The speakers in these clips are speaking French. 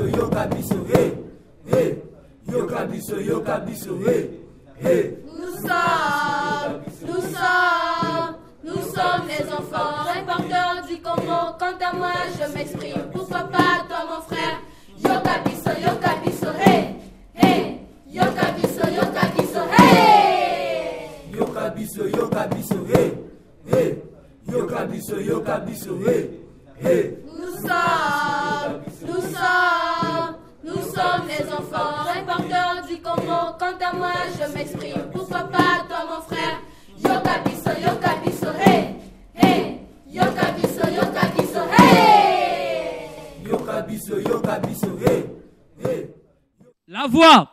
biso yoka biso yoka biso yoka biso Nous sommes, nous sommes, nous sommes les enfants, porteurs du Congo. Quant à moi, je m'exprime. Pourquoi pas toi, mon frère? Yoka biso, yoka biso, hey, hey. Yoka biso, yoka biso, hey. yoka biso yoka biso hey hey yoka biso yoka biso hey hey Nous sommes, nous sommes, nous sommes les enfants, porteurs du Congo. Quant à moi, je m'exprime. Pourquoi pas toi, mon frère? Yoka biso, yoka biso, hey, hey. Yoka biso, yoka biso, hey. yoka biso yoka biso hey hey La voix.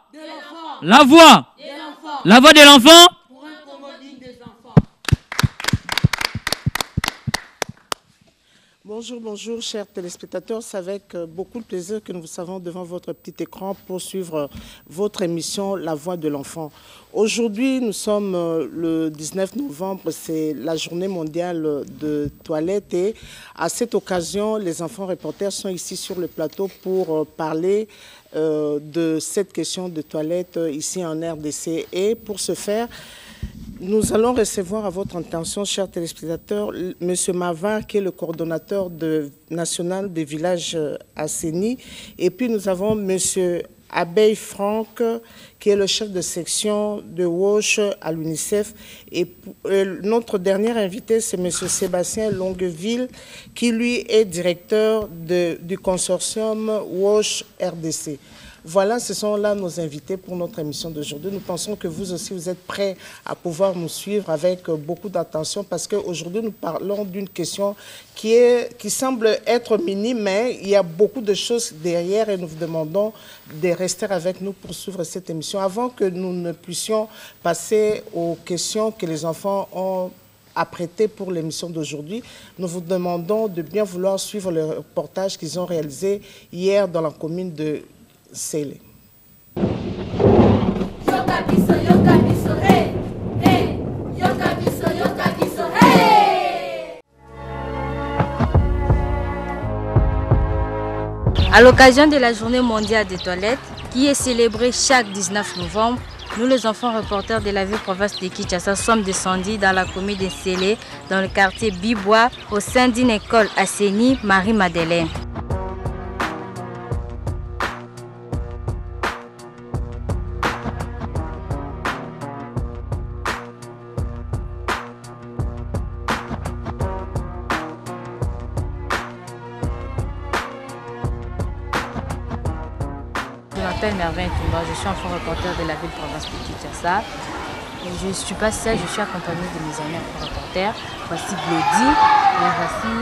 La voix. La voix de l'enfant. Bonjour, bonjour, chers téléspectateurs. C'est avec euh, beaucoup de plaisir que nous vous savons devant votre petit écran pour suivre euh, votre émission La Voix de l'enfant. Aujourd'hui, nous sommes euh, le 19 novembre, c'est la journée mondiale de toilettes et à cette occasion, les enfants reporters sont ici sur le plateau pour parler de cette question de toilettes ici en RDC. Et pour ce faire, nous allons recevoir à votre intention, chers téléspectateurs, M. Mavar, qui est le coordonnateur national des villages euh, à Séni. Et puis nous avons M. Abeille Franck, qui est le chef de section de WASH à l'UNICEF. Et euh, notre dernier invité, c'est M. Sébastien Longueville, qui lui est directeur du consortium WASH RDC. Voilà, ce sont là nos invités pour notre émission d'aujourd'hui. Nous pensons que vous aussi, vous êtes prêts à pouvoir nous suivre avec euh, beaucoup d'attention parce qu'aujourd'hui, nous parlons d'une question qui, semble être minime, mais il y a beaucoup de choses derrière et nous vous demandons de rester avec nous pour suivre cette émission. Avant que nous ne puissions passer aux questions que les enfants ont apprêtées pour l'émission d'aujourd'hui, nous vous demandons de bien vouloir suivre le reportage qu'ils ont réalisé hier dans la commune de À l'occasion de la journée mondiale des toilettes, qui est célébrée chaque 19 novembre, nous les enfants reporters de la ville province de Kinshasa sommes descendus dans la commune de Sélé, dans le quartier Bibois, au sein d'une école à Séni, Marie-Madeleine. Suis enfant reporter de la ville province de. Et Je ne suis pas seule, je suis accompagnée de mes amis enfants reporters. Voici Glody et voici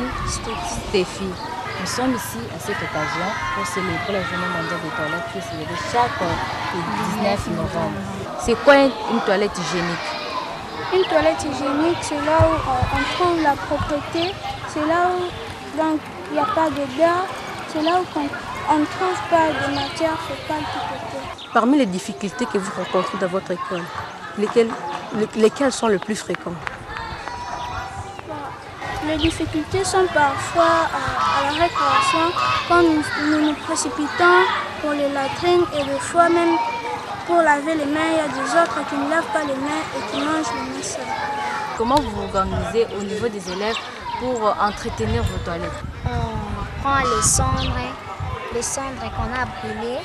Stéphie. Nous sommes ici à cette occasion pour célébrer la journée mondiale des toilettes qui est célébrée chaque euh, 19 novembre. C'est quoi une, toilette hygiénique? Une toilette hygiénique, c'est là où euh, on trouve la propreté, c'est là où il n'y a pas d'odeur, c'est là où on on ne trouve pas de matière fécale tout. Parmi les difficultés que vous rencontrez dans votre école, lesquelles, le- lesquelles sont les plus fréquentes? Les difficultés sont parfois à la récréation, quand nous, nous nous précipitons pour les latrines et des fois même pour laver les mains, il y a des autres qui ne lavent pas les mains et qui mangent les mains seules. Comment vous vous organisez au niveau des élèves pour entretenir vos toilettes? On prend les cendres, les cendres qu'on a brûlées,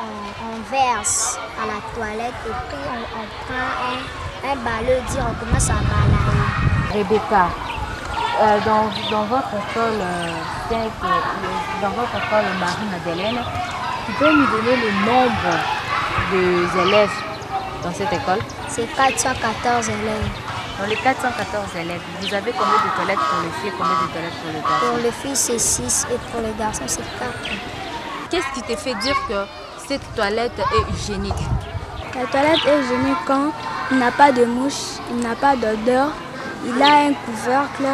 on, on verse à la toilette et puis on, on prend un, un balai, dire on commence à balayer. Rebecca, euh, dans, dans votre école, euh, euh, dans votre école Marie-Madeleine, tu peux nous donner le nombre des élèves dans cette école? C'est 414 élèves. Dans les 414 élèves, vous avez combien de toilettes pour les filles, combien de toilettes pour les garçons? Pour les filles, c'est 6 et pour les garçons, c'est 4. Qu'est-ce qui te fait dire que cette toilette est hygiénique La toilette est hygiénique quand il n'a pas de mouche, il n'a pas d'odeur, il a un couvercle,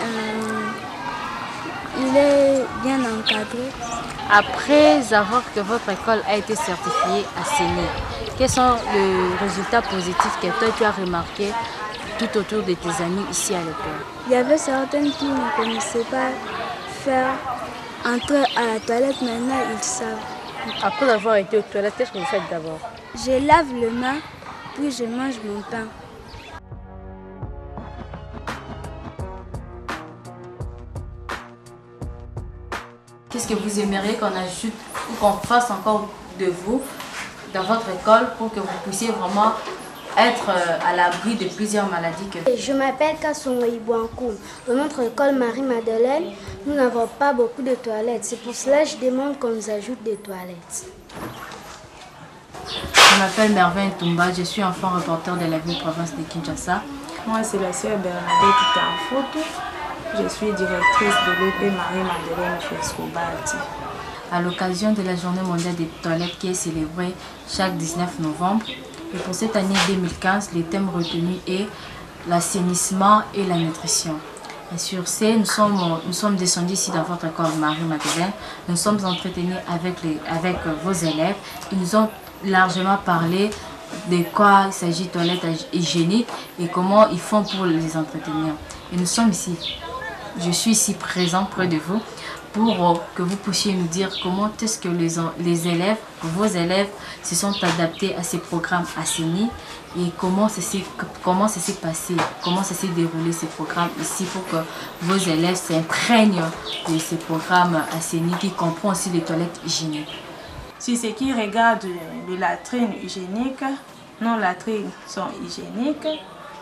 euh, il est bien encadré. Après avoir que votre école a été certifiée à CENI, quels sont les résultats positifs que toi tu as remarqués tout autour de tes amis ici à l'école? Il y avait certaines qui ne connaissaient pas faire entrer à la toilette, maintenant ils savent. Après avoir été aux toilettes, qu'est-ce que vous faites d'abord? Je lave le main, puis je mange mon pain. Qu'est-ce que vous aimeriez qu'on ajoute ou qu'on fasse encore de vous dans votre école pour que vous puissiez vraiment être euh, à l'abri de plusieurs maladies que... Je m'appelle Kassongo Ibouankou. Dans notre école Marie-Madeleine, nous n'avons pas beaucoup de toilettes. C'est pour cela que je demande qu'on nous ajoute des toilettes. Je m'appelle Merveille Toumba, je suis enfant reporter de la ville province de Kinshasa. Moi, c'est la sœur Bernadette Tanfoto. Je suis directrice de l'OP Marie-Madeleine Fescobati. À l'occasion de la journée mondiale des toilettes qui est célébrée chaque 19 novembre, et pour cette année 2015, le thème retenu est l'assainissement et la nutrition. Et sur ce, nous sommes, descendus ici dans votre école Marie-Madeleine. Nous sommes entretenus avec, les, avec vos élèves. Ils nous ont largement parlé de quoi il s'agit toilettes hygiéniques et comment ils font pour les entretenir. Et nous sommes ici. Je suis ici présent près de vous pour que vous puissiez nous dire comment est-ce que les, les élèves, vos élèves, se sont adaptés à ces programmes assainis et comment ça s'est passé, comment ça s'est déroulé ces programmes ici pour que vos élèves s'imprègnent de ces programmes assainis qui comprennent aussi les toilettes hygiéniques. Si ce qui regarde les latrines hygiéniques, nos latrines sont hygiéniques,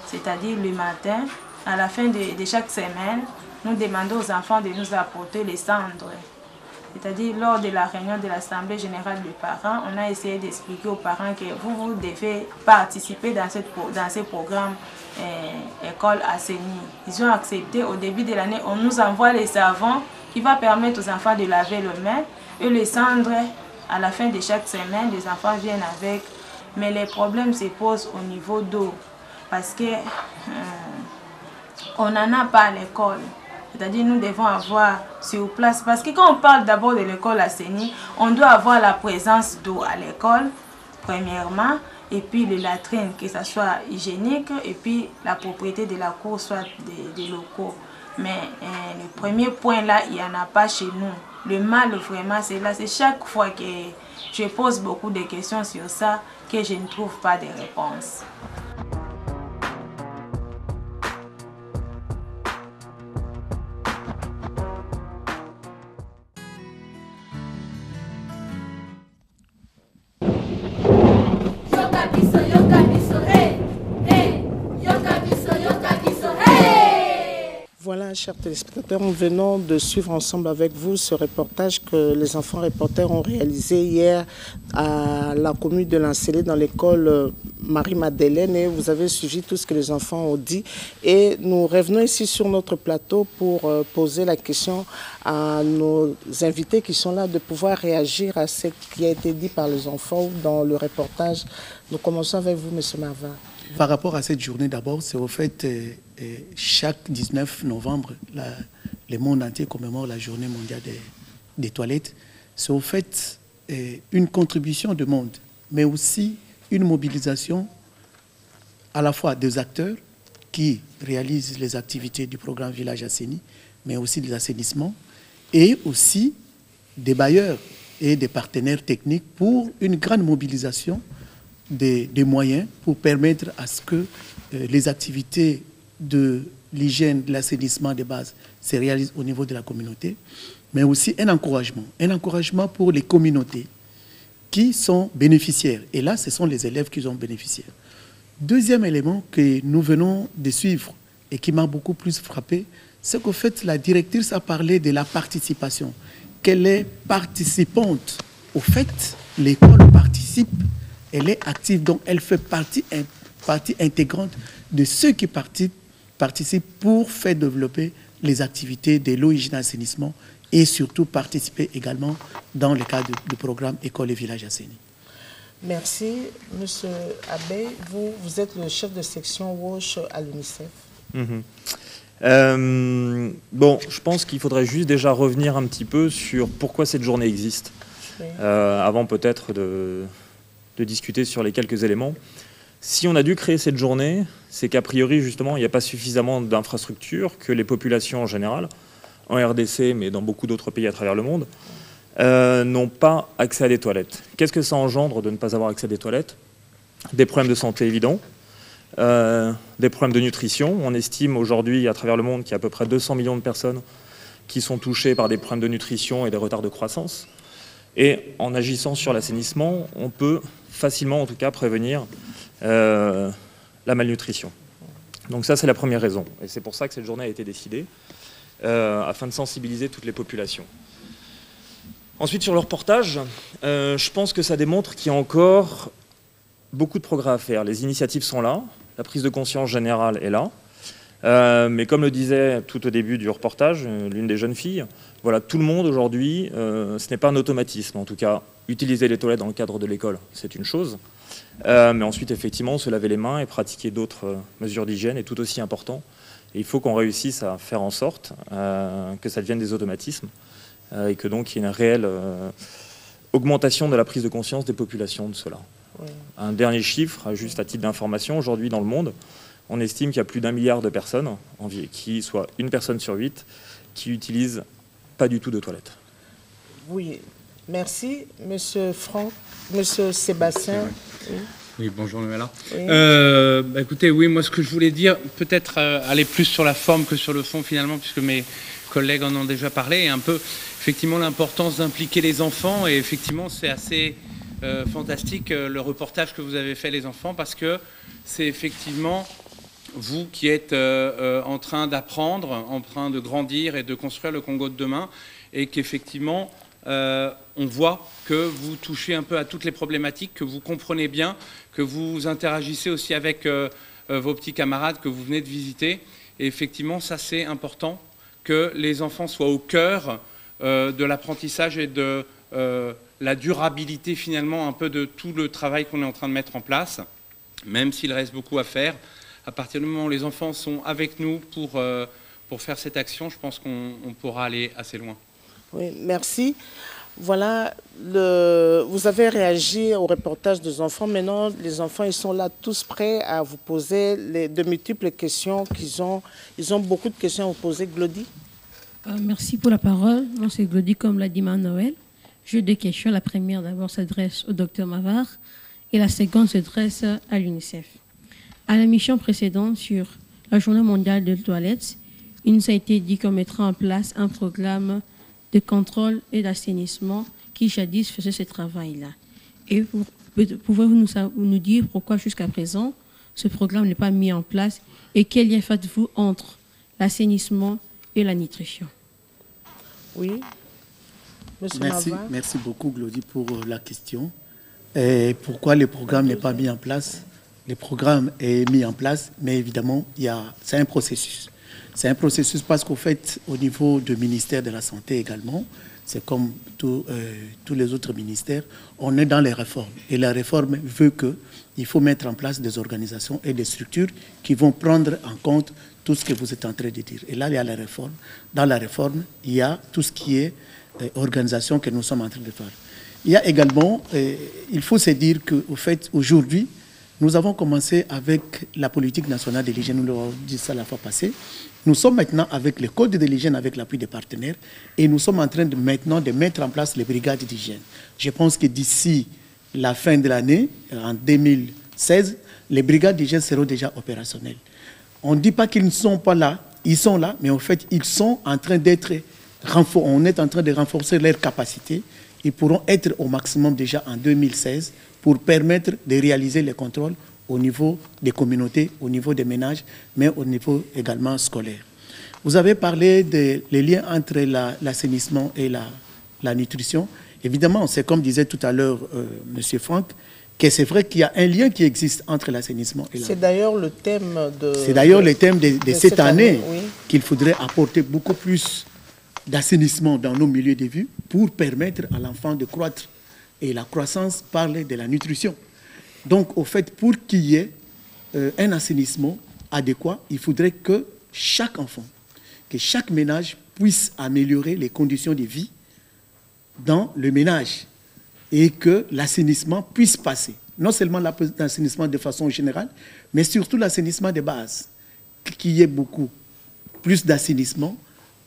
c'est-à-dire le matin, à la fin de chaque semaine, nous demandons aux enfants de nous apporter les cendres. C'est-à-dire, lors de la réunion de l'Assemblée générale des parents, on a essayé d'expliquer aux parents que vous, vous devez participer dans, cette, dans ce programme euh, École assainie. Ils ont accepté. Au début de l'année, on nous envoie les savons qui va permettre aux enfants de laver les mains. Et les cendres, à la fin de chaque semaine, les enfants viennent avec. Mais les problèmes se posent au niveau d'eau. Parce que euh, on n'en a pas à l'école. C'est-à-dire nous devons avoir sur place, parce que quand on parle d'abord de l'école assainie, on doit avoir la présence d'eau à l'école, premièrement, et puis les latrines, que ce soit hygiénique, et puis la propriété de la cour, soit des, des locaux. Mais euh, le premier point là, il n'y en a pas chez nous. Le mal vraiment, c'est là, c'est chaque fois que je pose beaucoup de questions sur ça que je ne trouve pas de réponse. Chers téléspectateurs, nous venons de suivre ensemble avec vous ce reportage que les enfants reporters ont réalisé hier à la commune de Lancélé dans l'école Marie-Madeleine et vous avez suivi tout ce que les enfants ont dit. Et nous revenons ici sur notre plateau pour poser la question à nos invités qui sont là de pouvoir réagir à ce qui a été dit par les enfants dans le reportage. Nous commençons avec vous, M. Marvin. Par rapport à cette journée, d'abord, c'est au fait, euh, euh, chaque 19 novembre, le monde entier commémore la journée mondiale des, des toilettes. C'est au fait euh, une contribution du monde, mais aussi une mobilisation à la fois des acteurs qui réalisent les activités du programme Village Assaini, mais aussi des assainissements, et aussi des bailleurs et des partenaires techniques pour une grande mobilisation des, des, moyens pour permettre à ce que euh, les activités de l'hygiène, de l'assainissement de base se réalisent au niveau de la communauté, mais aussi un encouragement, un encouragement pour les communautés qui sont bénéficiaires. Et là, ce sont les élèves qui sont bénéficiaires. Deuxième élément que nous venons de suivre et qui m'a beaucoup plus frappé, c'est qu'au fait, la directrice a parlé de la participation, qu'elle est participante. Au fait, l'école participe elle est active, donc elle fait partie, partie intégrante de ceux qui participent, pour faire développer les activités de l'eau, hygiène, assainissement et surtout participer également dans le cadre du programme École et Village Assaini. Merci. Monsieur Abbé, vous, vous êtes le chef de section WASH à l'UNICEF. Mmh. Euh, bon, je pense qu'il faudrait juste déjà revenir un petit peu sur pourquoi cette journée existe, oui. euh, avant peut-être de, de discuter sur les quelques éléments. Si on a dû créer cette journée, c'est qu'a priori, justement, il n'y a pas suffisamment d'infrastructures, que les populations en général en RDC, mais dans beaucoup d'autres pays à travers le monde, euh, n'ont pas accès à des toilettes. Qu'est-ce que ça engendre de ne pas avoir accès à des toilettes? Des problèmes de santé évidents, euh, des problèmes de nutrition. On estime aujourd'hui à travers le monde qu'il y a à peu près 200 millions de personnes qui sont touchées par des problèmes de nutrition et des retards de croissance. Et en agissant sur l'assainissement, on peut facilement, en tout cas, prévenir euh, la malnutrition. Donc ça, c'est la première raison. Et c'est pour ça que cette journée a été décidée, euh, afin de sensibiliser toutes les populations. Ensuite, sur le reportage, euh, je pense que ça démontre qu'il y a encore beaucoup de progrès à faire. Les initiatives sont là, la prise de conscience générale est là. Mais comme le disait tout au début du reportage, l'une des jeunes filles, voilà, tout le monde aujourd'hui, ce n'est pas un automatisme. En tout cas, utiliser les toilettes dans le cadre de l'école, c'est une chose. Euh, mais ensuite, effectivement, se laver les mains et pratiquer d'autres euh, mesures d'hygiène est tout aussi important. Et il faut qu'on réussisse à faire en sorte euh, que ça devienne des automatismes et que donc il y ait une réelle augmentation de la prise de conscience des populations de cela. Un dernier chiffre, juste à titre d'information, aujourd'hui dans le monde, on estime qu'il y a plus d'un milliard de personnes, qui soit une personne sur huit, qui utilisent pas du tout de toilettes. Oui, merci. Monsieur Franck, Monsieur Sébastien. Oui. bonjour Noëlla. Euh, bah, écoutez, oui, moi ce que je voulais dire, peut-être euh, aller plus sur la forme que sur le fond finalement, puisque mes collègues en ont déjà parlé, et un peu effectivement l'importance d'impliquer les enfants, et effectivement c'est assez euh, fantastique le reportage que vous avez fait les enfants, parce que c'est effectivement vous qui êtes en train d'apprendre, en train de grandir et de construire le Congo de demain, et qu'effectivement euh, on voit que vous touchez un peu à toutes les problématiques, que vous comprenez bien, que vous interagissez aussi avec euh, euh, vos petits camarades que vous venez de visiter. Et effectivement, ça c'est important que les enfants soient au cœur de l'apprentissage et de la durabilité finalement un peu de tout le travail qu'on est en train de mettre en place, même s'il reste beaucoup à faire. À partir du moment où les enfants sont avec nous pour, pour faire cette action, je pense qu'on pourra aller assez loin. Oui, merci. Voilà, le, vous avez réagi au reportage des enfants. Maintenant, les enfants, ils sont là tous prêts à vous poser les, de multiples questions qu'ils ont. Ils ont beaucoup de questions à vous poser. Glody? Euh, Merci pour la parole. Moi, c'est Glody, comme l'a dit Noël. J'ai deux questions. La première, d'abord, s'adresse au docteur Mavar et la seconde s'adresse à l'UNICEF. À la mission précédente sur la journée mondiale de toilettes, il nous a été dit qu'on mettra en place un programme de contrôle et d'assainissement qui jadis faisait ce travail-là. Et pouvez-vous nous, nous dire pourquoi jusqu'à présent ce programme n'est pas mis en place et quel lien faites-vous entre l'assainissement et la nutrition? Oui. merci, merci beaucoup, Glody, pour euh, la question. Et pourquoi le programme n'est pas mis en place? Le programme est mis en place, mais évidemment, c'est un processus. C'est un processus parce qu'au fait, au niveau du ministère de la Santé également, c'est comme euh, tous les autres ministères, on est dans les réformes. Et la réforme veut qu'il faut mettre en place des organisations et des structures qui vont prendre en compte tout ce que vous êtes en train de dire. Et là, il y a la réforme. Dans la réforme, il y a tout ce qui est euh, organisation que nous sommes en train de faire. Il y a également, euh, il faut se dire qu'au fait, aujourd'hui, nous avons commencé avec la politique nationale de l'hygiène, nous l'avons dit ça la fois passée. Nous sommes maintenant avec le code de l'hygiène, avec l'appui des partenaires, et nous sommes en train de maintenant de mettre en place les brigades d'hygiène. Je pense que d'ici la fin de l'année, en 2016, les brigades d'hygiène seront déjà opérationnelles. On ne dit pas qu'ils ne sont pas là, ils sont là, mais en fait, ils sont en train d'être on est en train de renforcer leurs capacités. Ils pourront être au maximum déjà en 2016 pour permettre de réaliser les contrôles au niveau des communautés, au niveau des ménages, mais au niveau également scolaire. Vous avez parlé des liens entre l'assainissement et la, nutrition. Évidemment, c'est comme disait tout à l'heure euh, M. Franck, que c'est vrai qu'il y a un lien qui existe entre l'assainissement et la... C'est d'ailleurs le thème de... C'est d'ailleurs le thème de, cette, année, qu'il faudrait apporter beaucoup plus d'assainissement dans nos milieux de vie pour permettre à l'enfant de croître et la croissance parle de la nutrition. Donc, au fait, pour qu'il y ait euh, un assainissement adéquat, il faudrait que chaque enfant, que chaque ménage puisse améliorer les conditions de vie dans le ménage et que l'assainissement puisse passer. Non seulement l'assainissement de façon générale, mais surtout l'assainissement de base. Qu'il y ait beaucoup plus d'assainissement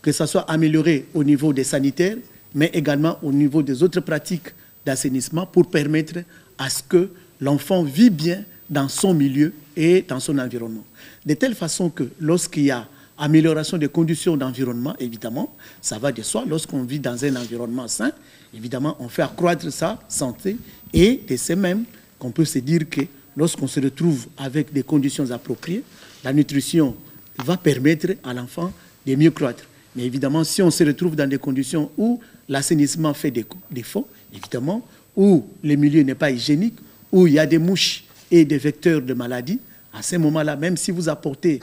que ça soit amélioré au niveau des sanitaires, mais également au niveau des autres pratiques d'assainissement pour permettre à ce que l'enfant vit bien dans son milieu et dans son environnement. De telle façon que lorsqu'il y a amélioration des conditions d'environnement, évidemment, ça va de soi. Lorsqu'on vit dans un environnement sain, évidemment, on fait accroître sa santé et c'est même qu'on peut se dire que lorsqu'on se retrouve avec des conditions appropriées, la nutrition va permettre à l'enfant de mieux croître. Mais évidemment, si on se retrouve dans des conditions où l'assainissement fait défaut, évidemment, où le milieu n'est pas hygiénique, où il y a des mouches et des vecteurs de maladies, à ce moment-là, même si vous apportez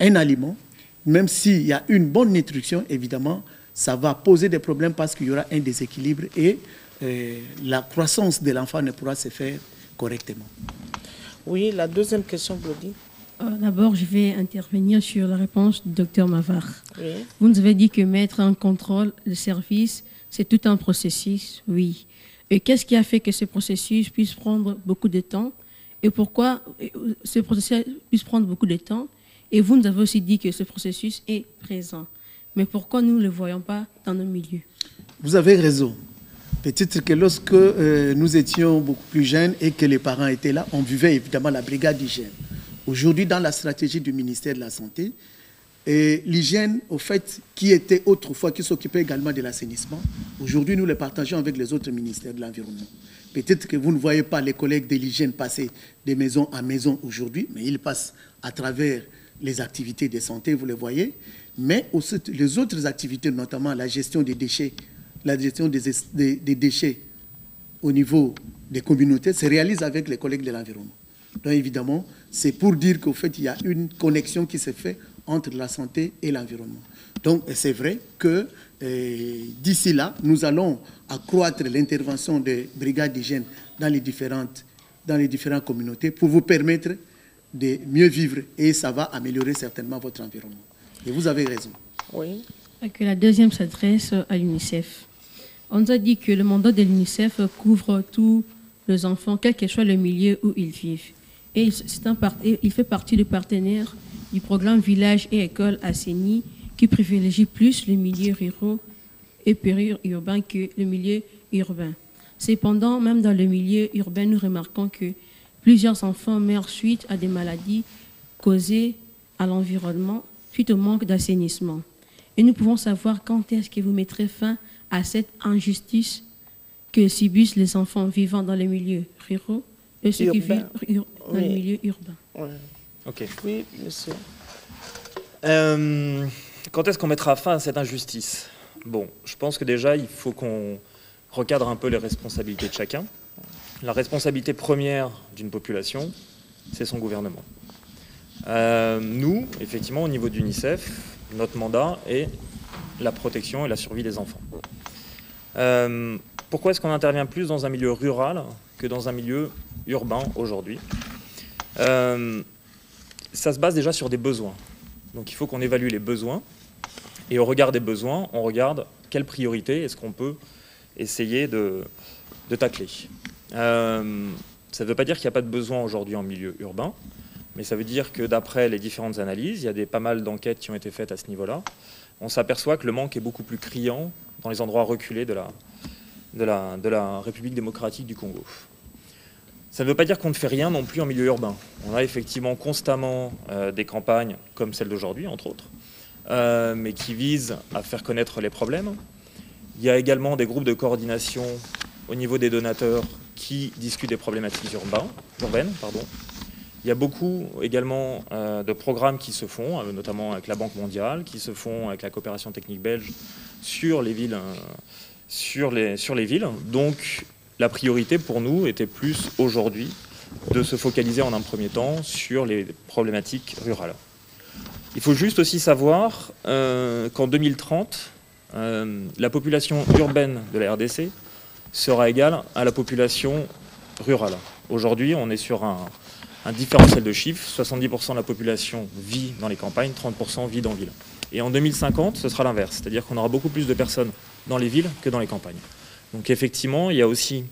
un aliment, même s'il y a une bonne nutrition, évidemment, ça va poser des problèmes parce qu'il y aura un déséquilibre et euh, la croissance de l'enfant ne pourra se faire correctement. Oui, la deuxième question, Claudie. Euh, d'abord, je vais intervenir sur la réponse du docteur Mavar. Vous nous avez dit que mettre en contrôle le service, c'est tout un processus, oui. Et qu'est-ce qui a fait que ce processus puisse prendre beaucoup de temps Et pourquoi euh, ce processus puisse prendre beaucoup de temps? Et vous nous avez aussi dit que ce processus est présent. Mais pourquoi nous ne le voyons pas dans nos milieux? Vous avez raison. Peut-être que lorsque euh, nous étions beaucoup plus jeunes et que les parents étaient là, on vivait évidemment la brigade d'hygiène. Aujourd'hui, dans la stratégie du ministère de la Santé, l'hygiène, au fait, qui était autrefois, qui s'occupait également de l'assainissement, aujourd'hui, nous le partageons avec les autres ministères de l'Environnement. Peut-être que vous ne voyez pas les collègues de l'hygiène passer de maison à maison aujourd'hui, mais ils passent à travers les activités de santé, vous les voyez. Mais aussi, les autres activités, notamment la gestion des déchets, la gestion des, des déchets au niveau des communautés, se réalise avec les collègues de l'environnement. Donc évidemment, c'est pour dire qu'au fait, il y a une connexion qui se fait entre la santé et l'environnement. Donc c'est vrai que euh, d'ici là, nous allons accroître l'intervention des brigades d'hygiène dans les différentes dans les différentes communautés pour vous permettre de mieux vivre et ça va améliorer certainement votre environnement. Et vous avez raison. Oui. Que la deuxième s'adresse à l'UNICEF. On nous a dit que le mandat de l'UNICEF couvre tous les enfants, quel que soit le milieu où ils vivent et il fait partie du partenaire du programme Village et École Asseni qui privilégie plus le milieu rural et périurbain que le milieu urbain. Cependant, même dans le milieu urbain, nous remarquons que plusieurs enfants meurent suite à des maladies causées à l'environnement, suite au manque d'assainissement. Et nous pouvons savoir quand est-ce que vous mettrez fin à cette injustice que subissent les enfants vivant dans les milieux ruraux et ceux qui vivent dans le milieu urbain. Ok. Oui, monsieur. Euh, quand est-ce qu'on mettra fin à cette injustice? Bon, je pense que déjà, il faut qu'on recadre un peu les responsabilités de chacun. La responsabilité première d'une population, c'est son gouvernement. Euh, nous, effectivement, au niveau d'UNICEF, notre mandat est la protection et la survie des enfants. Euh, pourquoi est-ce qu'on intervient plus dans un milieu rural que dans un milieu urbain aujourd'hui euh, Ça se base déjà sur des besoins. Donc il faut qu'on évalue les besoins. Et au regard des besoins, on regarde quelle priorité est-ce qu'on peut essayer de, tacler. Euh, ça ne veut pas dire qu'il n'y a pas de besoin aujourd'hui en milieu urbain, mais ça veut dire que d'après les différentes analyses, il y a des, pas mal d'enquêtes qui ont été faites à ce niveau-là, on s'aperçoit que le manque est beaucoup plus criant dans les endroits reculés de la, de la, de la République démocratique du Congo. Ça ne veut pas dire qu'on ne fait rien non plus en milieu urbain. On a effectivement constamment euh, des campagnes comme celle d'aujourd'hui, entre autres, euh, mais qui visent à faire connaître les problèmes. Il y a également des groupes de coordination au niveau des donateurs qui discutent des problématiques urbaines. Pardon. Il y a beaucoup également euh, de programmes qui se font, notamment avec la Banque mondiale, qui se font avec la coopération technique belge sur les villes sur les, sur les villes. Donc la priorité pour nous était plus aujourd'hui de se focaliser en un premier temps sur les problématiques rurales. Il faut juste aussi savoir euh, qu'en 2030, euh, la population urbaine de la RDC sera égale à la population rurale. Aujourd'hui, on est sur un, un différentiel de chiffres. 70% de la population vit dans les campagnes, 30% vit dans les villes. Et en 2050, ce sera l'inverse, c'est-à-dire qu'on aura beaucoup plus de personnes dans les villes que dans les campagnes. Donc effectivement, il y a aussi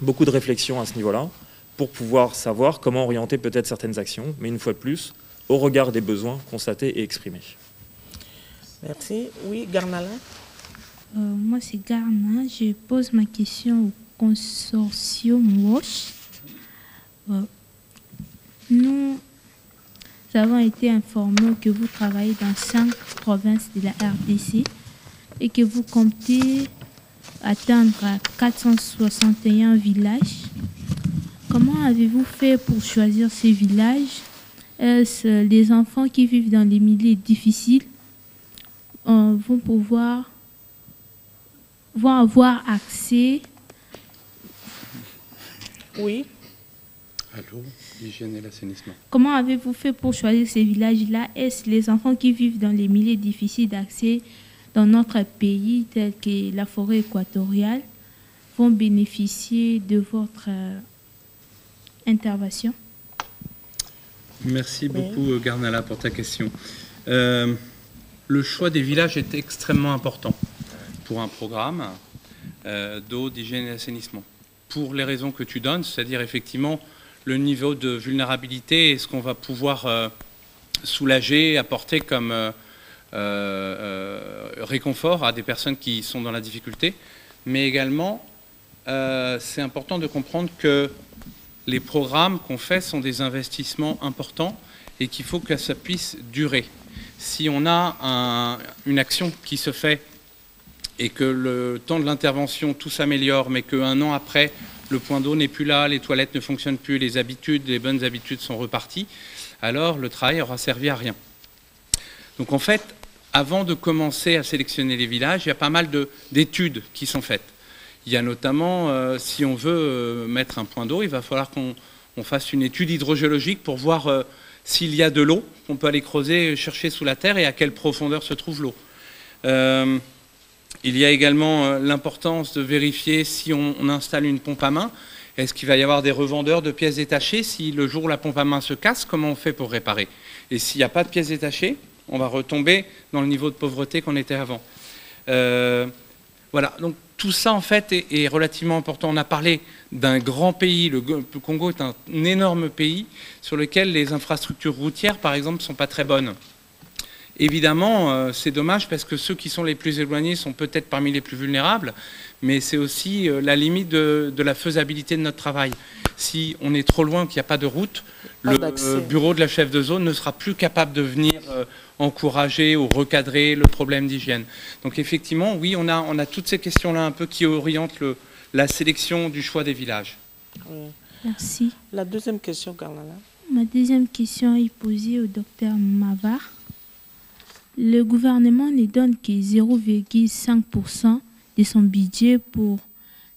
beaucoup de réflexions à ce niveau-là pour pouvoir savoir comment orienter peut-être certaines actions, mais une fois de plus, au regard des besoins constatés et exprimés. Merci. Oui, Garnala euh, Moi, c'est Garna. Je pose ma question au consortium WASH. Euh, nous avons été informés que vous travaillez dans cinq provinces de la RDC et que vous comptez atteindre 461 villages. Comment avez-vous fait pour choisir ces villages? Est-ce les enfants qui vivent dans les milieux difficiles euh, vont pouvoir vont avoir accès? Oui. Allô, l'hygiène et l'assainissement. Comment avez-vous fait pour choisir ces villages-là? Est-ce les enfants qui vivent dans les milieux difficiles d'accès dans notre pays, tels que la forêt équatoriale, vont bénéficier de votre euh, intervention Merci beaucoup, Garnala, pour ta question. Euh, le choix des villages est extrêmement important pour un programme euh, d'eau, d'hygiène et d'assainissement. Pour les raisons que tu donnes, c'est-à-dire effectivement le niveau de vulnérabilité et ce qu'on va pouvoir euh, soulager, apporter comme euh, réconfort à des personnes qui sont dans la difficulté. Mais également, c'est important de comprendre que les programmes qu'on fait sont des investissements importants et qu'il faut que ça puisse durer. Si on a une action qui se fait et que le temps de l'intervention, tout s'améliore, mais qu'un an après, le point d'eau n'est plus là, les toilettes ne fonctionnent plus, les habitudes, les bonnes habitudes sont reparties, alors le travail aura servi à rien. Donc en fait, avant de commencer à sélectionner les villages, il y a pas mal d'études qui sont faites. Il y a notamment, euh, si on veut euh, mettre un point d'eau, il va falloir qu'on fasse une étude hydrogéologique pour voir euh, s'il y a de l'eau, on peut aller creuser, chercher sous la terre et à quelle profondeur se trouve l'eau. il y a également l'importance de vérifier si on, installe une pompe à main, est-ce qu'il va y avoir des revendeurs de pièces détachées? Si le jour où la pompe à main se casse, comment on fait pour réparer? Et s'il n'y a pas de pièces détachées, on va retomber dans le niveau de pauvreté qu'on était avant. voilà, donc tout ça, en fait, est, relativement important. On a parlé d'un grand pays. Le, Congo est un, énorme pays sur lequel les infrastructures routières, par exemple, ne sont pas très bonnes. Évidemment, euh, c'est dommage parce que ceux qui sont les plus éloignés sont peut-être parmi les plus vulnérables, mais c'est aussi euh, la limite de, la faisabilité de notre travail. Si on est trop loin, qu'il n'y a pas de route, le bureau de la chef de zone ne sera plus capable de venir euh, encourager ou recadrer le problème d'hygiène. Donc effectivement, oui, on a, on a toutes ces questions-là un peu qui orientent le, la sélection du choix des villages. Merci. La deuxième question, Carla. Ma deuxième question est posée au docteur Mavar. Le gouvernement ne donne que 0,5% de son budget pour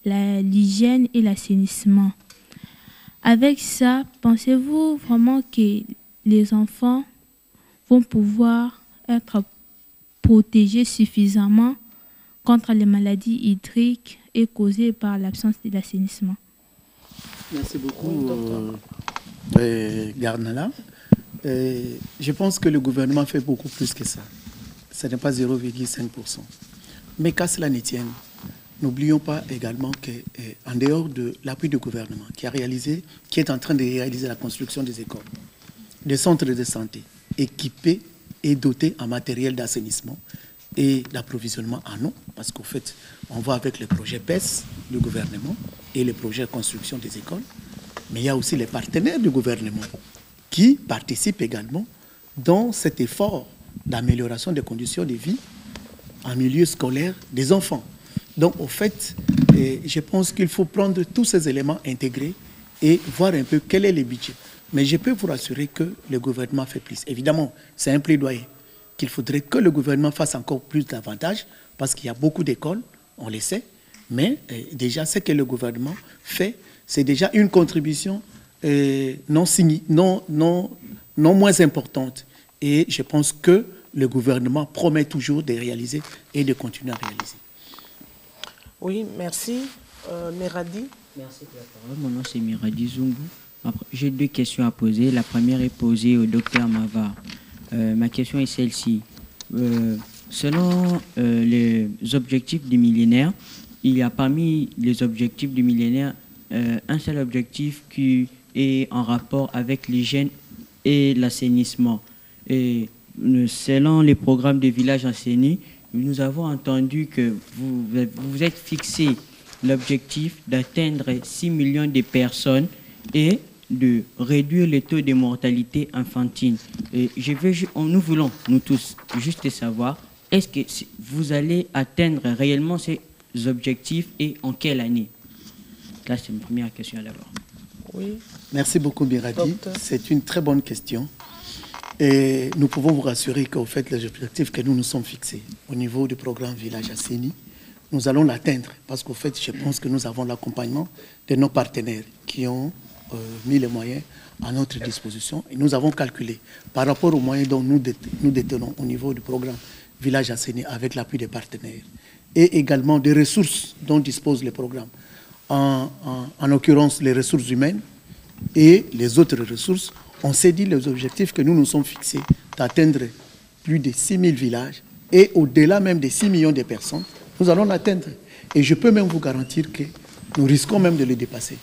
l'hygiène et l'assainissement. Avec ça, pensez-vous vraiment que les enfants vont pouvoir être protégés suffisamment contre les maladies hydriques et causées par l'absence de l'assainissement? Merci beaucoup, euh, euh, Garnala. Euh, je pense que le gouvernement fait beaucoup plus que ça. Ce n'est pas 0,5%. Mais qu'à cela ne tienne, n'oublions pas également qu'en dehors de l'appui du gouvernement qui a réalisé, qui est en train de réaliser la construction des écoles, des centres de santé, équipés et dotés en matériel d'assainissement et d'approvisionnement en eau, parce qu'au fait, on va avec le projet PES du gouvernement et les projets de construction des écoles, mais il y a aussi les partenaires du gouvernement qui participent également dans cet effort d'amélioration des conditions de vie en milieu scolaire des enfants. Donc, au fait, eh, je pense qu'il faut prendre tous ces éléments intégrés et voir un peu quel est le budget. Mais je peux vous rassurer que le gouvernement fait plus. Évidemment, c'est un plaidoyer qu'il faudrait que le gouvernement fasse encore plus d'avantages parce qu'il y a beaucoup d'écoles, on le sait, mais euh, déjà ce que le gouvernement fait, c'est déjà une contribution non, non, non, non moins importante. Et je pense que le gouvernement promet toujours de réaliser et de continuer à réaliser. Oui, merci. Euh, Meradi Merci pour la parole. Mon nom c'est Miradi Zungu. J'ai deux questions à poser. La première est posée au docteur Mavar. Euh, ma question est celle-ci. Euh, selon euh, les objectifs du millénaire, il y a parmi les objectifs du millénaire un seul objectif qui est en rapport avec l'hygiène et l'assainissement. Et selon les programmes des villages enseignés, nous avons entendu que vous vous êtes fixé l'objectif d'atteindre 6 millions de personnes et de réduire le taux de mortalité infantile. Et je veux, nous voulons, nous tous, juste savoir, est-ce que vous allez atteindre réellement ces objectifs et en quelle année? Là, c'est ma première question d'abord. Oui. Merci beaucoup, Miradi. C'est une très bonne question. Et nous pouvons vous rassurer qu'au fait, les objectifs que nous nous sommes fixés au niveau du programme Village Asseni, nous allons l'atteindre parce qu'au fait, je pense que nous avons l'accompagnement de nos partenaires qui ont euh, mis les moyens à notre disposition. Et nous avons calculé par rapport aux moyens dont nous, nous détenons au niveau du programme Village Asseni avec l'appui des partenaires et également des ressources dont dispose le programme, en, en, l'occurrence les ressources humaines et les autres ressources, on s'est dit les objectifs que nous nous sommes fixés d'atteindre plus de 6 000 villages et au-delà même des 6 millions de personnes, nous allons l'atteindre. Et je peux même vous garantir que nous risquons même de le dépasser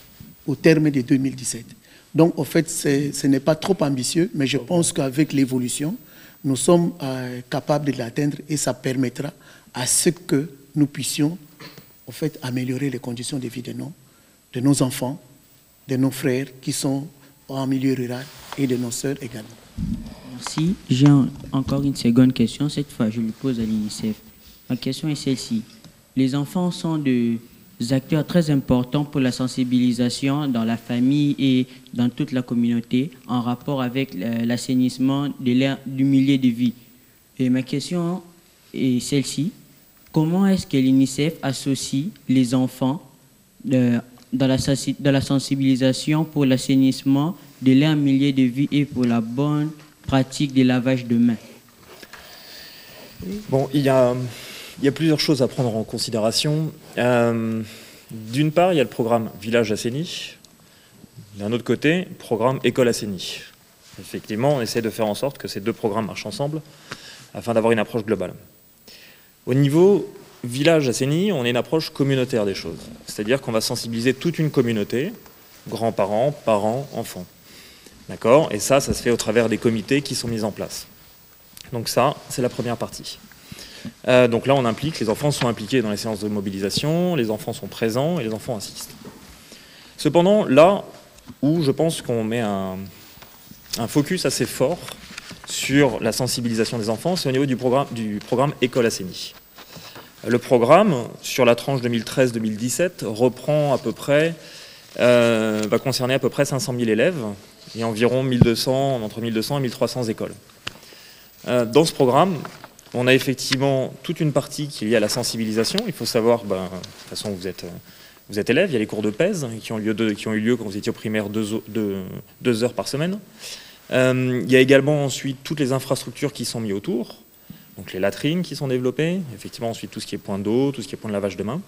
au terme de 2017. Donc, en fait, ce n'est pas trop ambitieux, mais je pense qu'avec l'évolution, nous sommes euh, capables de l'atteindre et ça permettra à ce que nous puissions, en fait, améliorer les conditions de vie de nos, de nos enfants, de nos frères qui sont en milieu rural et de nos sœurs également. Merci. J'ai encore une seconde question. Cette fois, je lui pose à l'UNICEF. Ma question est celle-ci. Les enfants sont des acteurs très importants pour la sensibilisation dans la famille et dans toute la communauté en rapport avec l'assainissement du milieu de vie. Et ma question est celle-ci. Comment est-ce que l'UNICEF associe les enfants dans, la, sensibilisation pour l'assainissement de leur milieu de vie et pour la bonne pratique des lavages de mains Bon, il y a il y a plusieurs choses à prendre en considération. Euh, d'une part, il y a le programme Village Assaini. D'un autre côté, programme École Assaini. Effectivement, on essaie de faire en sorte que ces deux programmes marchent ensemble afin d'avoir une approche globale. Au niveau Village Assaini, on a une approche communautaire des choses. C'est-à-dire qu'on va sensibiliser toute une communauté, grands-parents, parents, enfants. D'accord? Et ça, ça se fait au travers des comités qui sont mis en place. Donc ça, c'est la première partie. Euh, donc là, on implique, les enfants sont impliqués dans les séances de mobilisation, les enfants sont présents et les enfants assistent. Cependant, là où je pense qu'on met un, focus assez fort sur la sensibilisation des enfants, c'est au niveau du programme, École Assainie. Le programme, sur la tranche 2013-2017, reprend à peu près, euh, va concerner à peu près 500 000 élèves et environ 1200, entre 1200 et 1300 écoles. Euh, dans ce programme, on a effectivement toute une partie qui est liée à la sensibilisation. Il faut savoir, ben, de toute façon, vous êtes, vous êtes élève, il y a les cours de PES qui ont, lieu qui ont eu lieu quand vous étiez au primaire deux, heures par semaine. Euh, il y a également ensuite toutes les infrastructures qui sont mises autour, donc les latrines qui sont développées, effectivement ensuite tout ce qui est point d'eau, tout ce qui est point de lavage de main.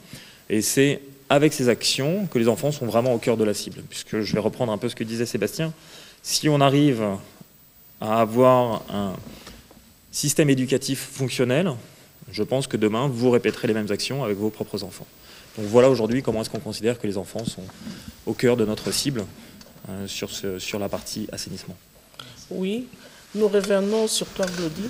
Et c'est avec ces actions que les enfants sont vraiment au cœur de la cible, puisque je vais reprendre un peu ce que disait Sébastien. Si on arrive à avoir un, système éducatif fonctionnel, je pense que demain, vous répéterez les mêmes actions avec vos propres enfants. Donc voilà aujourd'hui comment est-ce qu'on considère que les enfants sont au cœur de notre cible euh, sur, sur la partie assainissement. Oui, nous revenons sur toi, Glody.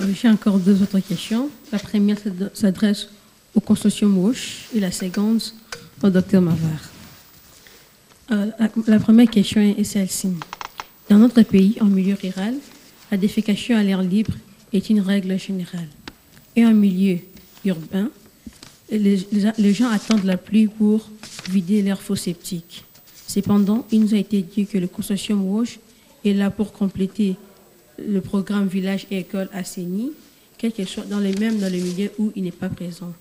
Euh, j'ai encore deux autres questions. La première s'adresse au consortium WOSH et la seconde au docteur Mavar. Euh, la, première question est celle-ci. Dans notre pays, en milieu rural, la défécation à l'air libre est une règle générale. Et en milieu urbain, les, gens attendent la pluie pour vider leurs faux sceptiques. Cependant, il nous a été dit que le consortium WASH est là pour compléter le programme Village et École assaini, quelque chose dans les mêmes dans le milieu où il n'est pas présent.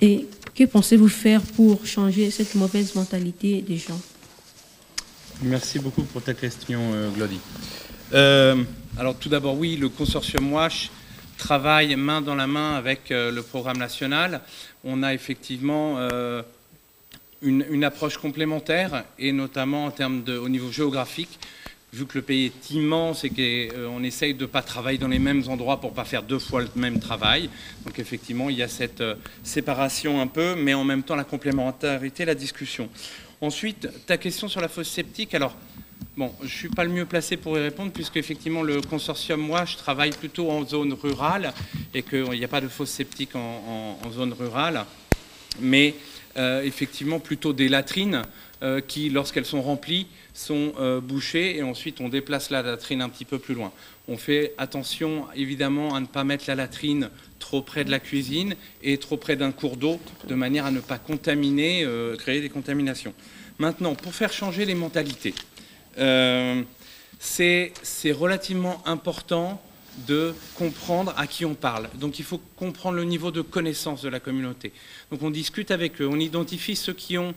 Et que pensez-vous faire pour changer cette mauvaise mentalité des gens? Merci beaucoup pour ta question, euh, Glody. Euh, alors tout d'abord, oui, le consortium WASH travaille main dans la main avec euh, le programme national. On a effectivement euh, une, approche complémentaire, et notamment en termes de, au niveau géographique, vu que le pays est immense et qu'on essaye de ne pas travailler dans les mêmes endroits pour ne pas faire deux fois le même travail. Donc effectivement, il y a cette séparation un peu, mais en même temps la complémentarité, la discussion. Ensuite, ta question sur la fosse sceptique, alors Bon, je ne suis pas le mieux placé pour y répondre, puisque effectivement le consortium, moi, je travaille plutôt en zone rurale et qu'il n'y a pas de fosses sceptiques en, zone rurale, mais euh, effectivement plutôt des latrines euh, qui, lorsqu'elles sont remplies, sont euh, bouchées et ensuite on déplace la latrine un petit peu plus loin. On fait attention évidemment à ne pas mettre la latrine trop près de la cuisine et trop près d'un cours d'eau, de manière à ne pas contaminer, créer des contaminations. Maintenant, pour faire changer les mentalités, euh, c'est relativement important de comprendre à qui on parle. Donc il faut comprendre le niveau de connaissance de la communauté. Donc on discute avec eux, on identifie ceux qui ont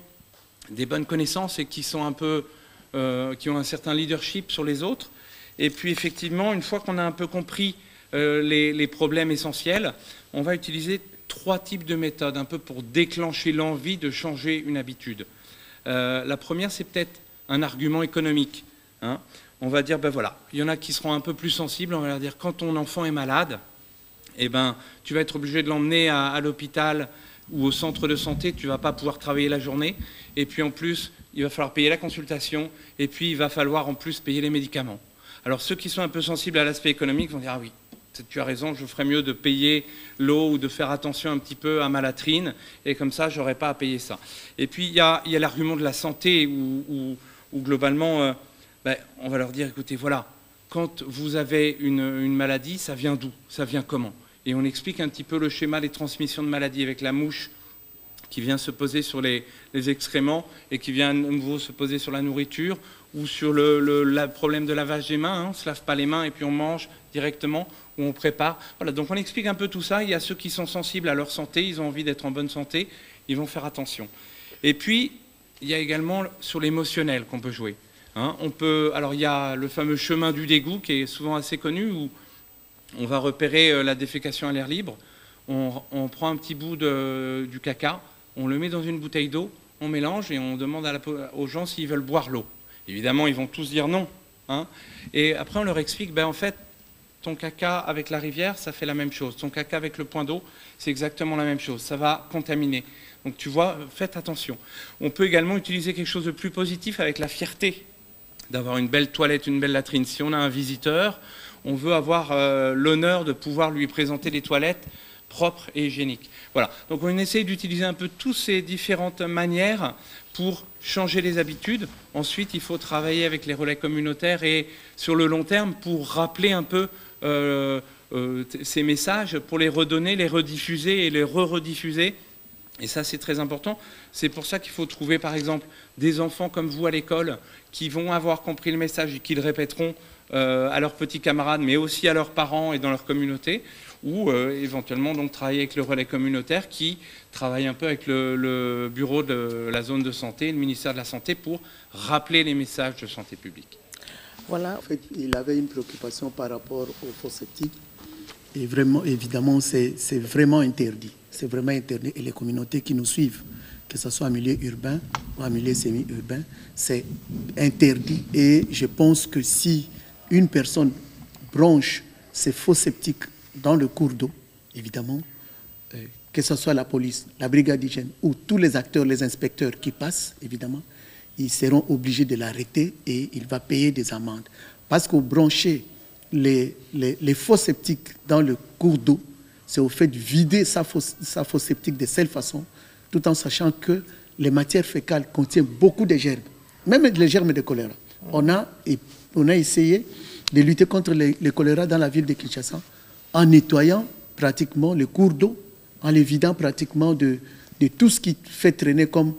des bonnes connaissances et qui sont un peu, euh, qui ont un certain leadership sur les autres. Et puis effectivement, une fois qu'on a un peu compris euh, les, problèmes essentiels, on va utiliser trois types de méthodes, un peu pour déclencher l'envie de changer une habitude. la première, c'est peut-être un argument économique. Hein. on va dire, ben voilà, il y en a qui seront un peu plus sensibles, on va leur dire, quand ton enfant est malade, eh ben, tu vas être obligé de l'emmener à, l'hôpital ou au centre de santé, tu ne vas pas pouvoir travailler la journée, et puis en plus, il va falloir payer la consultation, et puis il va falloir en plus payer les médicaments. Alors ceux qui sont un peu sensibles à l'aspect économique vont dire, ah oui, tu as raison, je ferais mieux de payer l'eau ou de faire attention un petit peu à ma latrine, et comme ça, je n'aurais pas à payer ça. Et puis, il y a, l'argument de la santé, où, globalement, euh, ben, on va leur dire, écoutez, voilà, quand vous avez une, maladie, ça vient d'où? Ça vient comment? Et on explique un petit peu le schéma des transmissions de maladies avec la mouche qui vient se poser sur les, excréments et qui vient à nouveau se poser sur la nourriture ou sur le, problème de lavage des mains. Hein. on ne se lave pas les mains et puis on mange directement ou on prépare. Voilà, donc on explique un peu tout ça. Il y a ceux qui sont sensibles à leur santé, ils ont envie d'être en bonne santé, ils vont faire attention. Et puis, il y a également sur l'émotionnel qu'on peut jouer. Hein, on peut, alors il y a le fameux chemin du dégoût qui est souvent assez connu où on va repérer euh, la défécation à l'air libre. On, prend un petit bout du caca, on le met dans une bouteille d'eau, on mélange et on demande aux gens s'ils veulent boire l'eau. Évidemment, ils vont tous dire non. Hein. et après, on leur explique, ben, en fait, ton caca avec la rivière, ça fait la même chose. Ton caca avec le point d'eau, c'est exactement la même chose. Ça va contaminer. Donc tu vois, faites attention. On peut également utiliser quelque chose de plus positif avec la fierté d'avoir une belle toilette, une belle latrine. Si on a un visiteur, on veut avoir euh, l'honneur de pouvoir lui présenter des toilettes propres et hygiéniques. Voilà. Donc on essaye d'utiliser un peu toutes ces différentes manières pour changer les habitudes. Ensuite, il faut travailler avec les relais communautaires et sur le long terme pour rappeler un peu euh, euh, ces messages, pour les redonner, les rediffuser et les re-rediffuser et ça, c'est très important. C'est pour ça qu'il faut trouver, par exemple, des enfants comme vous à l'école qui vont avoir compris le message et qui le répéteront à leurs petits camarades, mais aussi à leurs parents et dans leur communauté, ou euh, éventuellement donc travailler avec le relais communautaire qui travaille un peu avec le, bureau de la zone de santé, le ministère de la Santé, pour rappeler les messages de santé publique. Voilà. En fait, il avait une préoccupation par rapport aux faux sceptiques. Et vraiment, évidemment, c'est vraiment interdit c'est vraiment interdit. Et les communautés qui nous suivent, que ce soit en milieu urbain ou en milieu semi-urbain, c'est interdit. Et je pense que si une personne branche ses faux sceptiques dans le cours d'eau, évidemment, euh, que ce soit la police, la brigade d'hygiène ou tous les acteurs, les inspecteurs qui passent, évidemment, ils seront obligés de l'arrêter et il va payer des amendes. Parce que brancher les, les, faux sceptiques dans le cours d'eau, c'est au fait de vider sa fosse, sa fosse septique de cette façon, tout en sachant que les matières fécales contiennent beaucoup de germes, même les germes de choléra. On a, on a essayé de lutter contre les, choléra dans la ville de Kinshasa en nettoyant pratiquement les cours d'eau, en les vidant pratiquement de, de, tout ce qui fait traîner comme,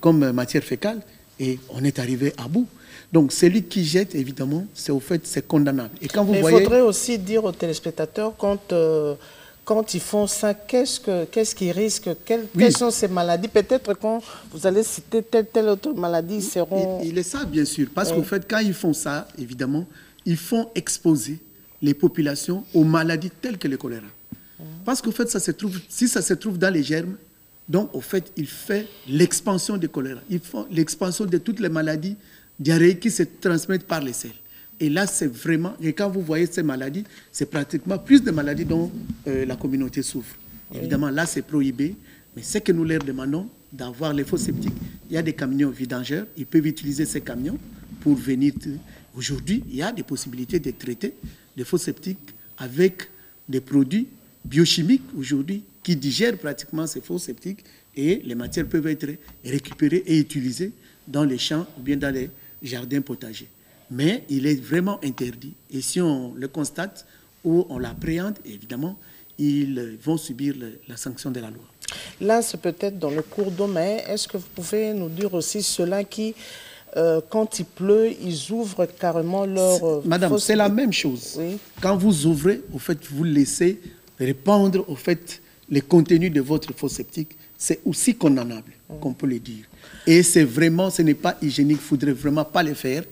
comme matière fécale, et on est arrivé à bout. Donc celui qui jette, évidemment, c'est au fait, c'est condamnable. Et quand vous Mais voyez... il faudrait aussi dire aux téléspectateurs quand euh, quand ils font ça, qu'est-ce qu'ils qu qui risquent? Quelles, sont ces maladies? Peut-être quand vous allez citer telle, telle autre maladie, ils seront... Il, est ça, bien sûr. Parce qu'en fait, quand ils font ça, évidemment, ils font exposer les populations aux maladies telles que le choléra. Parce qu'en fait, ça se trouve, si ça se trouve dans les germes, donc au fait, il fait l'expansion du choléra. Ils font l'expansion de toutes les maladies diarrhéiques qui se transmettent par les selles. Et là, c'est vraiment, et quand vous voyez ces maladies, c'est pratiquement plus de maladies dont euh, la communauté souffre. Évidemment, là, c'est prohibé, mais ce que nous leur demandons, d'avoir les faux sceptiques. Il y a des camions vidangeurs, ils peuvent utiliser ces camions pour venir. Aujourd'hui, il y a des possibilités de traiter des faux septiques avec des produits biochimiques aujourd'hui qui digèrent pratiquement ces faux septiques et les matières peuvent être récupérées et utilisées dans les champs ou bien dans les jardins potagers. Mais il est vraiment interdit. Et si on le constate ou on l'appréhende, évidemment, ils vont subir la sanction de la loi. Là, c'est peut-être dans le cours d'eau, mais est-ce que vous pouvez nous dire aussi ceux-là qui, euh, quand il pleut, ils ouvrent carrément leur... euh, Madame, c'est la même chose. Quand vous ouvrez, au fait, vous laissez répandre au fait les contenus de votre faux septique. C'est aussi condamnable, qu'on peut le dire. Et c'est vraiment, ce n'est pas hygiénique. Il ne faudrait vraiment pas le faire.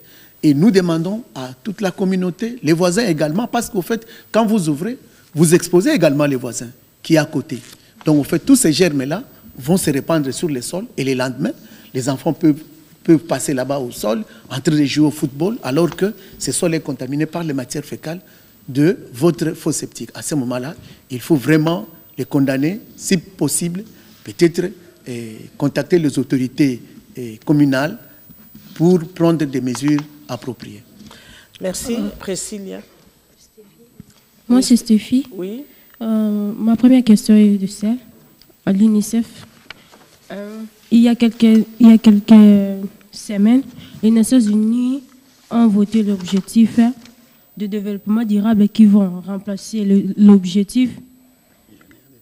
Et nous demandons à toute la communauté, les voisins également, parce qu'au fait, quand vous ouvrez, vous exposez également les voisins qui est à côté. Donc, au fait, tous ces germes-là vont se répandre sur les sols et les lendemains, les enfants peuvent, peuvent passer là-bas au sol en train de jouer au football, alors que ce sol est contaminé par les matières fécales de votre faux septique. À ce moment-là, il faut vraiment les condamner, si possible, peut-être eh, contacter les autorités eh, communales pour prendre des mesures appropriées. Merci, Priscilla. Moi, c'est Stéphie. Oui. Euh, ma première question est de celle à l'UNICEF. Euh, il, y a quelques, il y a quelques semaines, les Nations Unies ont voté l'objectif de développement durable qui vont remplacer l'objectif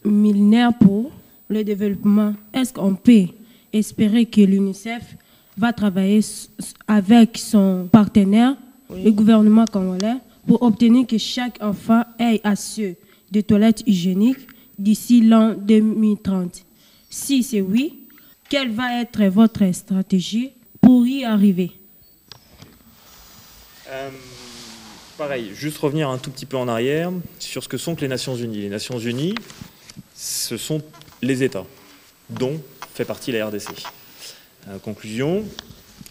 millénaire pour le développement. Est-ce qu'on peut espérer que l'UNICEF va travailler avec son partenaire, le gouvernement congolais, pour obtenir que chaque enfant ait assez de toilettes hygiéniques d'ici l'an 2030 Si c'est oui, quelle va être votre stratégie pour y arriver? Euh, pareil, juste revenir un tout petit peu en arrière sur ce que sont que les Nations Unies. Les Nations Unies, ce sont les États, dont fait partie la RDC. Euh, conclusion,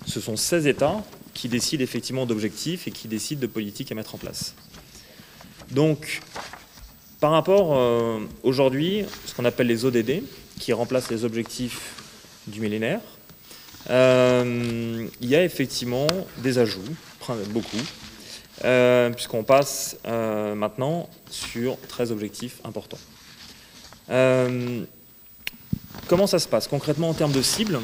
ce sont ces États qui décident effectivement d'objectifs et qui décident de politiques à mettre en place. Donc, par rapport euh, aujourd'hui, ce qu'on appelle les ODD, qui remplacent les objectifs du millénaire, euh, il y a effectivement des ajouts, beaucoup, puisqu'on passe maintenant sur 13 objectifs importants. Comment ça se passe? Concrètement en termes de cibles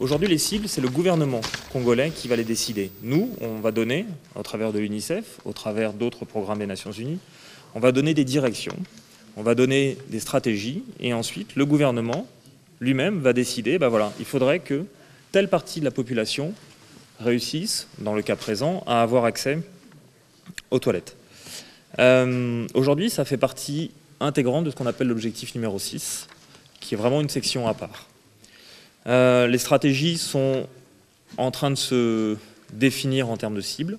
Aujourd'hui, les cibles, c'est le gouvernement congolais qui va les décider. Nous, on va donner, au travers de l'UNICEF, au travers d'autres programmes des Nations Unies, on va donner des directions, on va donner des stratégies, et ensuite, le gouvernement lui-même va décider, ben voilà, il faudrait que telle partie de la population réussisse, dans le cas présent, à avoir accès aux toilettes. Euh, Aujourd'hui, ça fait partie intégrante de ce qu'on appelle l'objectif numéro 6, qui est vraiment une section à part. Euh, les stratégies sont en train de se définir en termes de cibles.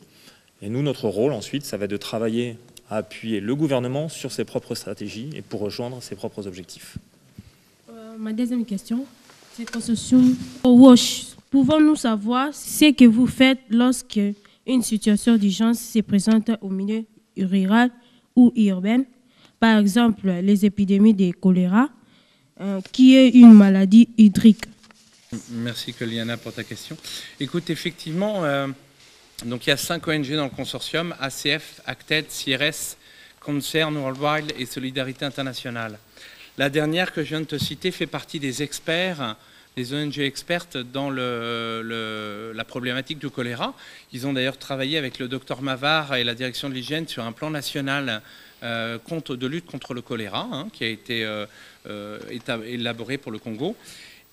Et nous, notre rôle ensuite, ça va être de travailler à appuyer le gouvernement sur ses propres stratégies et pour rejoindre ses propres objectifs. Euh, Ma deuxième question, c'est concession au WASH. Pouvons-nous savoir ce que vous faites lorsque une situation d'urgence se présente au milieu rural ou urbain? Par exemple, les épidémies de choléra, euh, qui est une maladie hydrique. Merci Coliana pour ta question. Écoute, effectivement, euh, donc il y a cinq ONG dans le consortium ACF, ACTED, CRS, Concern Worldwide et Solidarité Internationale. La dernière que je viens de te citer fait partie des experts, des ONG expertes dans la problématique du choléra. Ils ont d'ailleurs travaillé avec le docteur Mavar et la direction de l'hygiène sur un plan national euh, de lutte contre le choléra, hein, qui a été euh, élaboré pour le Congo.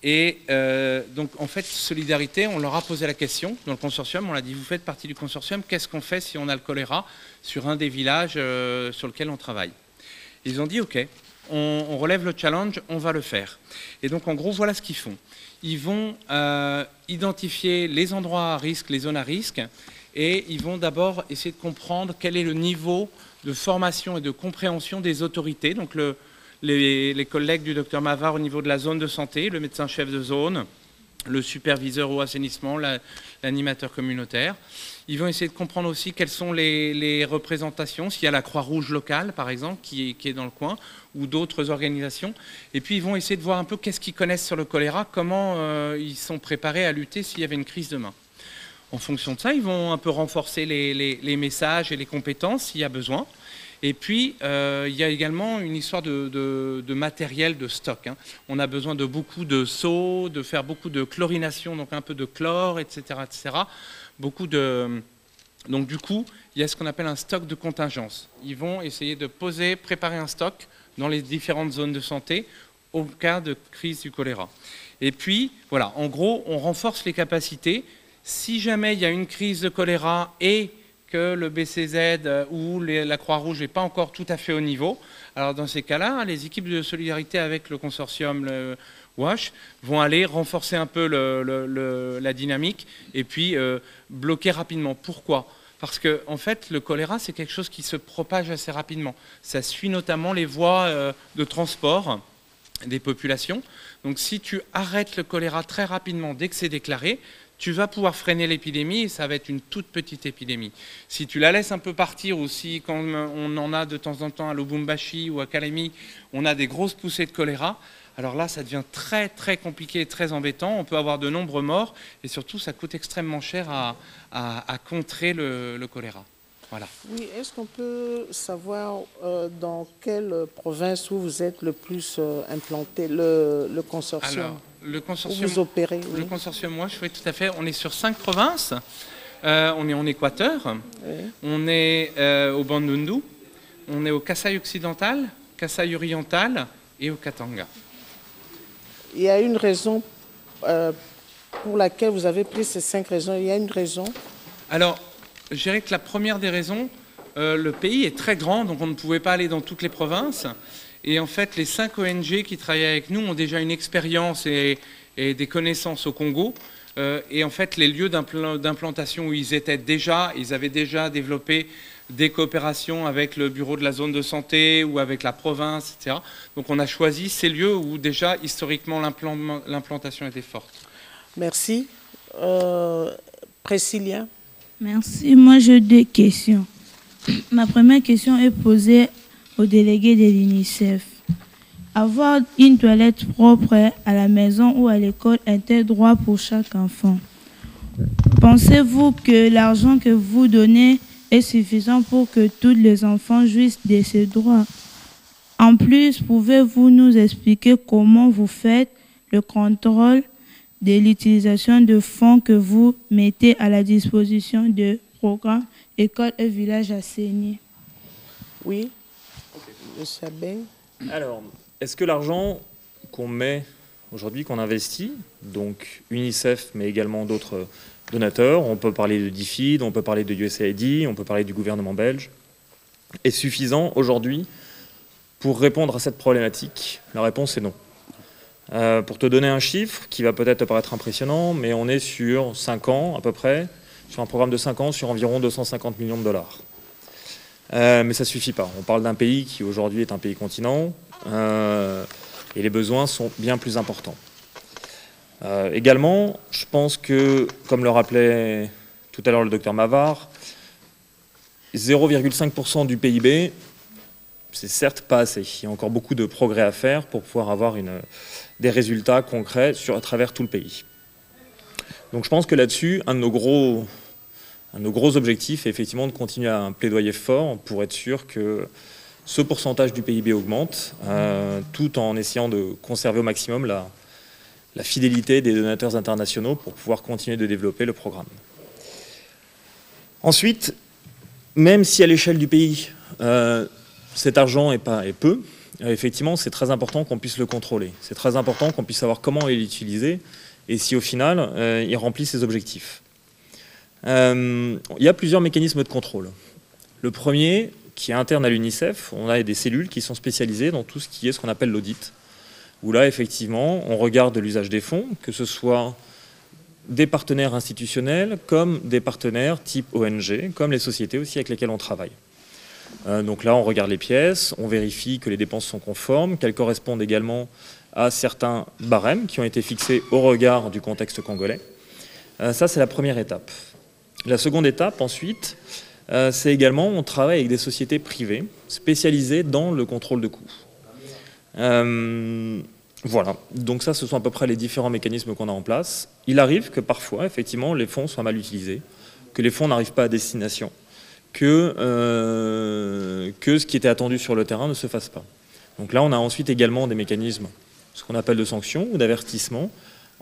Et euh, donc, en fait, Solidarité, on leur a posé la question dans le consortium. On a dit Vous faites partie du consortium, qu'est-ce qu'on fait si on a le choléra sur un des villages euh, sur lequel on travaille? Ils ont dit Ok, on, on relève le challenge, on va le faire. Et donc, en gros, voilà ce qu'ils font. Ils vont euh, identifier les endroits à risque, les zones à risque, et ils vont d'abord essayer de comprendre quel est le niveau de formation et de compréhension des autorités. Donc, le, les, les collègues du docteur Mavar au niveau de la zone de santé, le médecin chef de zone, le superviseur au assainissement, la- l'animateur communautaire. Ils vont essayer de comprendre aussi quelles sont les, les représentations, s'il y a la Croix-Rouge locale, par exemple, qui est, dans le coin, ou d'autres organisations. Et puis, ils vont essayer de voir un peu qu'est-ce qu'ils connaissent sur le choléra, comment euh, ils sont préparés à lutter s'il y avait une crise demain. En fonction de ça, ils vont un peu renforcer les, messages et les compétences s'il y a besoin. Et puis, euh, il y a également une histoire de, matériel, de stock. Hein. On a besoin de beaucoup de seaux, de faire beaucoup de chlorination, donc un peu de chlore, etc. etc. Beaucoup de... Donc du coup, il y a ce qu'on appelle un stock de contingence. Ils vont essayer de poser, préparer un stock dans les différentes zones de santé au cas de crise du choléra. Et puis, voilà, en gros, on renforce les capacités. Si jamais il y a une crise de choléra et le BCZ euh, ou la Croix-Rouge n'est pas encore tout à fait au niveau, alors dans ces cas-là, les équipes de solidarité avec le consortium WASH vont aller renforcer un peu la dynamique et puis euh, bloquer rapidement. Pourquoi? Parce que en fait, le choléra, c'est quelque chose qui se propage assez rapidement. Ça suit notamment les voies euh, de transport des populations. Donc si tu arrêtes le choléra très rapidement dès que c'est déclaré, tu vas pouvoir freiner l'épidémie et ça va être une toute petite épidémie. Si tu la laisses un peu partir ou si, comme on en a de temps en temps à Lubumbashi ou à Kalemi, on a des grosses poussées de choléra, alors là, ça devient très très compliqué et très embêtant. On peut avoir de nombreux morts et surtout, ça coûte extrêmement cher à, contrer le, choléra. Voilà. Oui, est-ce qu'on peut savoir euh, dans quelle province où vous êtes le plus euh, implanté, le, consortium Alors, le consortium, où vous opérez Le consortium, moi, je fais tout à fait. On est sur cinq provinces. Euh, on est en Équateur, on est au Bandundu, on est au Kassai occidental, Kassai oriental et au Katanga il y a une raison pour laquelle vous avez pris ces cinq raisons. Il y a une raison Alors, je dirais que la première des raisons, euh, le pays est très grand, donc on ne pouvait pas aller dans toutes les provinces. Et en fait, les cinq ONG qui travaillent avec nous ont déjà une expérience et, des connaissances au Congo. Euh, et en fait, les lieux d'implantation où ils étaient déjà, ils avaient déjà développé des coopérations avec le bureau de la zone de santé ou avec la province, etc. Donc on a choisi ces lieux où déjà historiquement l'implantation était forte. Merci. Euh, Merci. Moi j'ai deux questions. Ma première question est posée au délégué de l'UNICEF. Avoir une toilette propre à la maison ou à l'école est un droit pour chaque enfant? Pensez-vous que l'argent que vous donnez est suffisant pour que tous les enfants jouissent de ces droits? En plus, pouvez-vous nous expliquer comment vous faites le contrôle de l'utilisation de fonds que vous mettez à la disposition de programmes École et Village assainis Oui, monsieur Alors, est-ce que l'argent qu'on met aujourd'hui, qu'on investit, donc UNICEF, mais également d'autres donateurs. On peut parler de DFID, on peut parler de USAID, on peut parler du gouvernement belge. Est suffisant aujourd'hui pour répondre à cette problématique? La réponse est non. Euh, pour te donner un chiffre qui va peut-être te paraître impressionnant, mais on est sur 5 ans à peu près, sur un programme de 5 ans sur environ 250 millions de dollars. Euh, mais ça ne suffit pas. On parle d'un pays qui aujourd'hui est un pays continent euh, et les besoins sont bien plus importants. Également, je pense que, comme le rappelait tout à l'heure le docteur Mavard, 0,5% du PIB, c'est certes pas assez. Il y a encore beaucoup de progrès à faire pour pouvoir avoir des résultats concrets sur, à travers tout le pays. Donc je pense que là-dessus, un de nos gros, un de nos gros objectifs est effectivement de continuer à plaidoyer fort pour être sûr que ce pourcentage du PIB augmente, euh, tout en essayant de conserver au maximum la, la fidélité des donateurs internationaux pour pouvoir continuer de développer le programme. Ensuite, même si à l'échelle du pays, euh, cet argent est, pas, est peu, effectivement, c'est très important qu'on puisse le contrôler. C'est très important qu'on puisse savoir comment il est utilisé et si au final, euh, il remplit ses objectifs. il y a plusieurs mécanismes de contrôle. Le premier, qui est interne à l'UNICEF, on a des cellules qui sont spécialisées dans tout ce qui est ce qu'on appelle l'audit où là, effectivement, on regarde l'usage des fonds, que ce soit des partenaires institutionnels comme des partenaires type ONG, comme les sociétés aussi avec lesquelles on travaille. Euh, donc là, on regarde les pièces, on vérifie que les dépenses sont conformes, qu'elles correspondent également à certains barèmes qui ont été fixés au regard du contexte congolais. Euh, ça, c'est la première étape. La seconde étape, ensuite, euh, c'est également, on travaille avec des sociétés privées spécialisées dans le contrôle de coûts. Voilà, donc ça, ce sont à peu près les différents mécanismes qu'on a en place. Il arrive que parfois, effectivement, les fonds soient mal utilisés, que les fonds n'arrivent pas à destination, que, euh, que ce qui était attendu sur le terrain ne se fasse pas. Donc là, on a ensuite également des mécanismes, ce qu'on appelle de sanctions ou d'avertissement,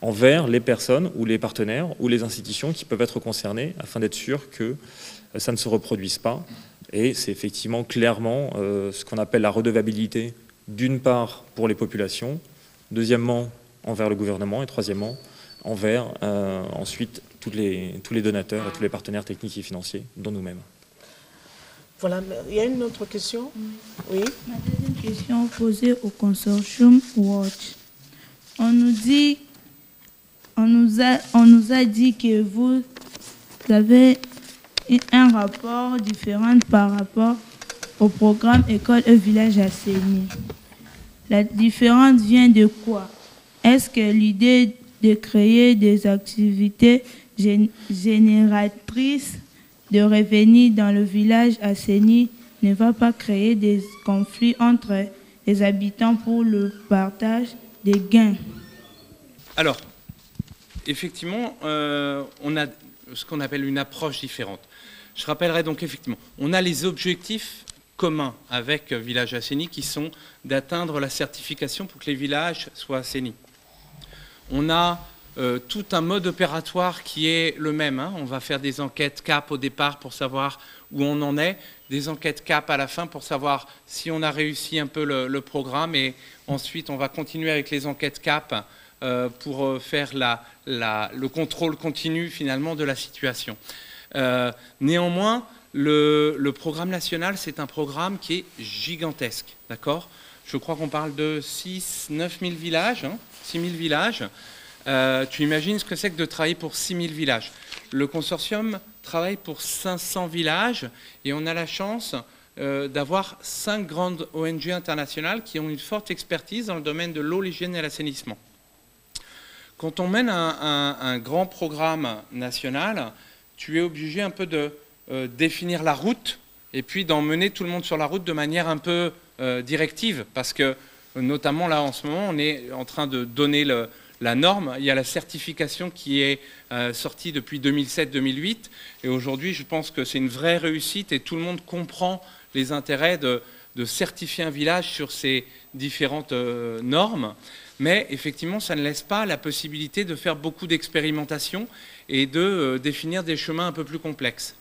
envers les personnes ou les partenaires ou les institutions qui peuvent être concernées afin d'être sûr que euh, ça ne se reproduise pas. Et c'est effectivement clairement euh, ce qu'on appelle la redevabilité, d'une part pour les populations, deuxièmement envers le gouvernement et troisièmement envers ensuite tous les donateurs et tous les partenaires techniques et financiers, dont nous-mêmes. Voilà, il y a une autre question Oui. Ma deuxième question posée au consortium Watch. On nous dit, on nous a, on nous a dit que vous avez un rapport différent par rapport au programme École et Village Assaini. La différence vient de quoi? Est-ce que l'idée de créer des activités génératrices de revenus dans le village assaini ne va pas créer des conflits entre les habitants pour le partage des gains Alors, effectivement, euh, on a ce qu'on appelle une approche différente. Je rappellerai donc effectivement, on a les objectifs communs avec Village Assaini qui sont d'atteindre la certification pour que les villages soient assainis. On a euh, tout un mode opératoire qui est le même. Hein. On va faire des enquêtes CAP au départ pour savoir où on en est, des enquêtes CAP à la fin pour savoir si on a réussi un peu le, programme et ensuite on va continuer avec les enquêtes CAP euh, pour euh, faire le contrôle continu finalement de la situation. néanmoins, le, programme national, c'est un programme qui est gigantesque, d'accord? Je crois qu'on parle de 6, 9 000 villages, 6 000 villages. Euh, tu imagines ce que c'est que de travailler pour 6 000 villages. Le consortium travaille pour 500 villages et on a la chance euh, d'avoir cinq grandes ONG internationales qui ont une forte expertise dans le domaine de l'eau, l'hygiène et l'assainissement. Quand on mène un, grand programme national, tu es obligé un peu de euh, définir la route et puis d'emmener tout le monde sur la route de manière un peu directive, parce que notamment là en ce moment, on est en train de donner la norme. Il y a la certification qui est euh, sortie depuis 2007-2008, et aujourd'hui, je pense que c'est une vraie réussite et tout le monde comprend les intérêts de, certifier un village sur ces différentes normes. Mais effectivement, ça ne laisse pas la possibilité de faire beaucoup d'expérimentation et de définir des chemins un peu plus complexes.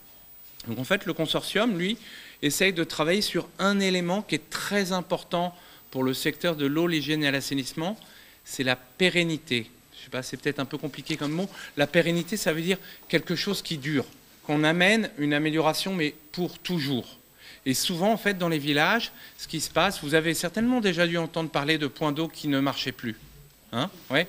Donc en fait, le consortium, lui, essaye de travailler sur un élément qui est très important pour le secteur de l'eau, l'hygiène et l'assainissement, c'est la pérennité. Je sais pas, c'est peut-être un peu compliqué comme mot. La pérennité, ça veut dire quelque chose qui dure, qu'on amène une amélioration, mais pour toujours. Et souvent, en fait, dans les villages, ce qui se passe, vous avez certainement déjà dû entendre parler de points d'eau qui ne marchaient plus. Hein ouais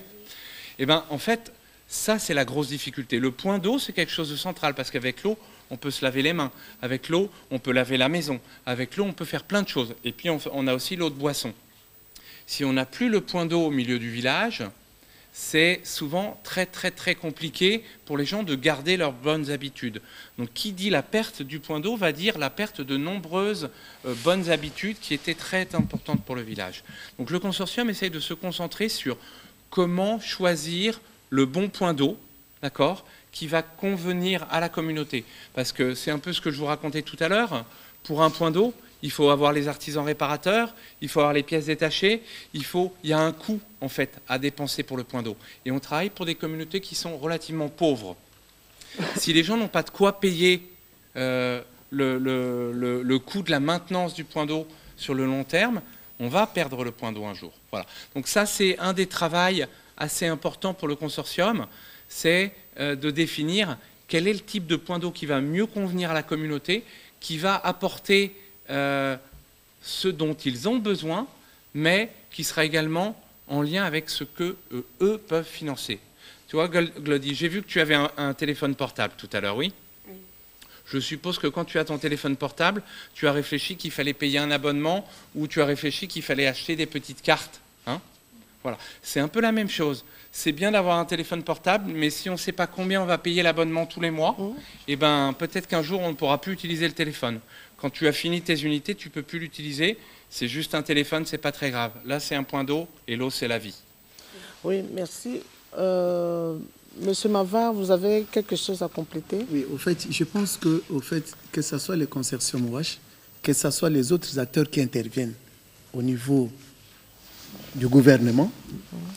Eh bien, en fait, ça, c'est la grosse difficulté. Le point d'eau, c'est quelque chose de central, parce qu'avec l'eau, on peut se laver les mains. Avec l'eau, on peut laver la maison. Avec l'eau, on peut faire plein de choses. Et puis, on a aussi l'eau de boisson. Si on n'a plus le point d'eau au milieu du village, c'est souvent très très très compliqué pour les gens de garder leurs bonnes habitudes. Donc qui dit la perte du point d'eau va dire la perte de nombreuses euh, bonnes habitudes qui étaient très importantes pour le village. Donc le consortium essaye de se concentrer sur comment choisir le bon point d'eau, d'accord qui va convenir à la communauté. Parce que c'est un peu ce que je vous racontais tout à l'heure. Pour un point d'eau, il faut avoir les artisans réparateurs, il faut avoir les pièces détachées, il, faut, il y a un coût en fait à dépenser pour le point d'eau. Et on travaille pour des communautés qui sont relativement pauvres. Si les gens n'ont pas de quoi payer euh, le, coût de la maintenance du point d'eau sur le long terme, on va perdre le point d'eau un jour. Voilà. Donc ça, c'est un des travaux assez importants pour le consortium c'est euh, de définir quel est le type de point d'eau qui va mieux convenir à la communauté, qui va apporter euh, ce dont ils ont besoin, mais qui sera également en lien avec ce que euh, eux peuvent financer. Tu vois, Glody, j'ai vu que tu avais un, téléphone portable tout à l'heure, oui, Je suppose que quand tu as ton téléphone portable, tu as réfléchi qu'il fallait payer un abonnement ou tu as réfléchi qu'il fallait acheter des petites cartes. Hein? Voilà. C'est un peu la même chose c'est bien d'avoir un téléphone portable, mais si on ne sait pas combien on va payer l'abonnement tous les mois, mmh. eh ben, peut-être qu'un jour on ne pourra plus utiliser le téléphone. Quand tu as fini tes unités, tu peux plus l'utiliser. C'est juste un téléphone, c'est pas très grave. Là, c'est un point d'eau et l'eau, c'est la vie. Oui, merci. Euh, Monsieur Mavar, vous avez quelque chose à compléter? Oui, au fait, je pense que, au fait, que ce soit les consortiums WASH, que ce soit les autres acteurs qui interviennent au niveau du gouvernement,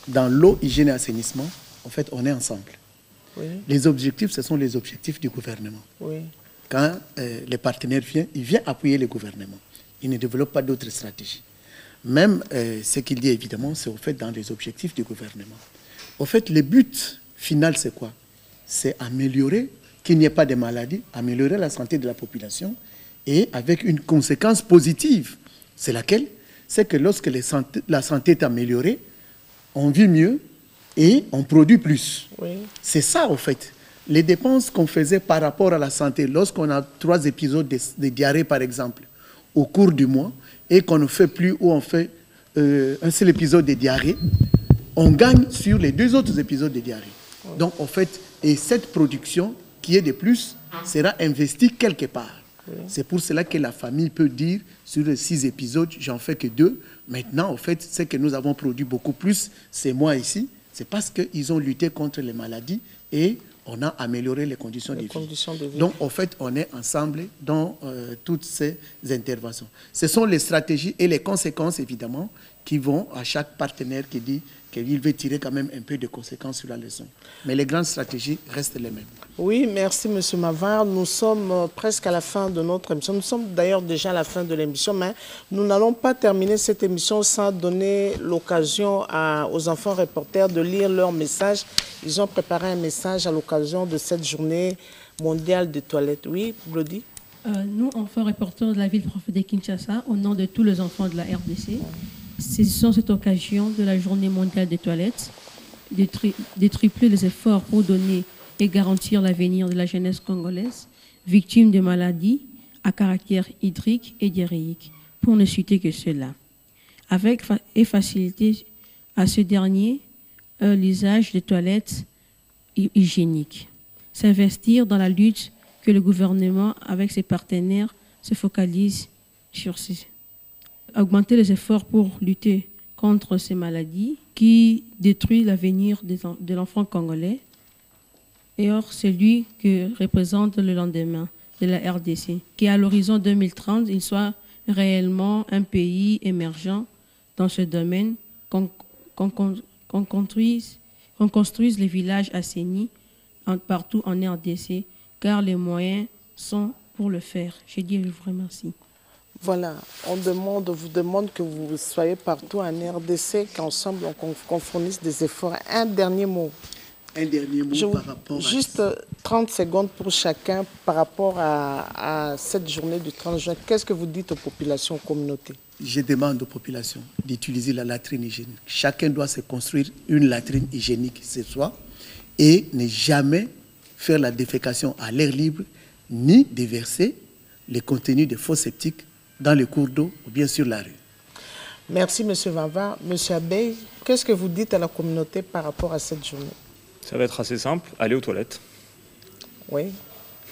dans l'eau, hygiène et assainissement, en fait, on est ensemble. Les objectifs, ce sont les objectifs du gouvernement. Quand euh, les partenaires viennent, ils viennent appuyer le gouvernement. Ils ne développent pas d'autres stratégies. Même euh, ce qu'il dit évidemment, c'est au fait dans les objectifs du gouvernement. Au fait, le but final, c'est quoi? C'est améliorer qu'il n'y ait pas de maladies, améliorer la santé de la population et avec une conséquence positive. C'est laquelle? C'est que lorsque la santé est améliorée, on vit mieux et on produit plus. C'est ça, au fait. Les dépenses qu'on faisait par rapport à la santé, lorsqu'on a trois épisodes de, diarrhée, par exemple, au cours du mois, et qu'on ne fait plus ou on fait euh, un seul épisode de diarrhée, on gagne sur les deux autres épisodes de diarrhée. Donc, en fait, et cette production qui est de plus sera investie quelque part. C'est pour cela que la famille peut dire, sur les six épisodes, j'en fais que deux. Maintenant, en fait, c'est que nous avons produit beaucoup plus, c'est moi ici, c'est parce qu'ils ont lutté contre les maladies et on a amélioré les conditions, Les de, vie. conditions de vie. Donc, en fait, on est ensemble dans euh, toutes ces interventions. Ce sont les stratégies et les conséquences, évidemment, qui vont à chaque partenaire qui dit qu'il veut tirer quand même un peu de conséquences sur la leçon. Mais les grandes stratégies restent les mêmes. Oui, merci Monsieur Mavard. Nous sommes euh, presque à la fin de notre émission. Nous sommes d'ailleurs déjà à la fin de l'émission, mais nous n'allons pas terminer cette émission sans donner l'occasion aux enfants reporters de lire leur message. Ils ont préparé un message à l'occasion de cette journée mondiale des toilettes. Oui, Blody? Euh, nous, enfants reporters de la ville de Kinshasa, au nom de tous les enfants de la RDC, saisissons cette occasion de la journée mondiale des toilettes de, tri- de tripler les efforts pour donner et garantir l'avenir de la jeunesse congolaise, victime de maladies à caractère hydrique et diarrhéique, pour ne citer que cela. Avec et faciliter à ce dernier euh, l'usage des toilettes hy- hygiéniques. S'investir dans la lutte que le gouvernement, avec ses partenaires, se focalise sur ces. Augmenter les efforts pour lutter contre ces maladies qui détruisent l'avenir de l'enfant congolais et or celui que représente le lendemain de la RDC, qu'à l'horizon 2030, il soit réellement un pays émergent dans ce domaine, qu'on construise, construise les villages assainis partout en RDC, car les moyens sont pour le faire. Je dis je vous remercie. Voilà, on demande, on vous demande que vous soyez partout en RDC, qu'ensemble on qu'on fournisse des efforts. Un dernier mot. Un dernier mot Je par rapport à Juste euh, 30 secondes pour chacun par rapport à, à cette journée du 30 juin. Qu'est-ce que vous dites aux populations, aux communautés? Je demande aux populations d'utiliser la latrine hygiénique. Chacun doit se construire une latrine hygiénique chez soi et ne jamais faire la défécation à l'air libre ni déverser les contenus de faux septiques dans les cours d'eau ou bien sur la rue. Merci, Monsieur Vava. Monsieur Abeille, qu'est-ce que vous dites à la communauté par rapport à cette journée? Ça va être assez simple, aller aux toilettes. Oui.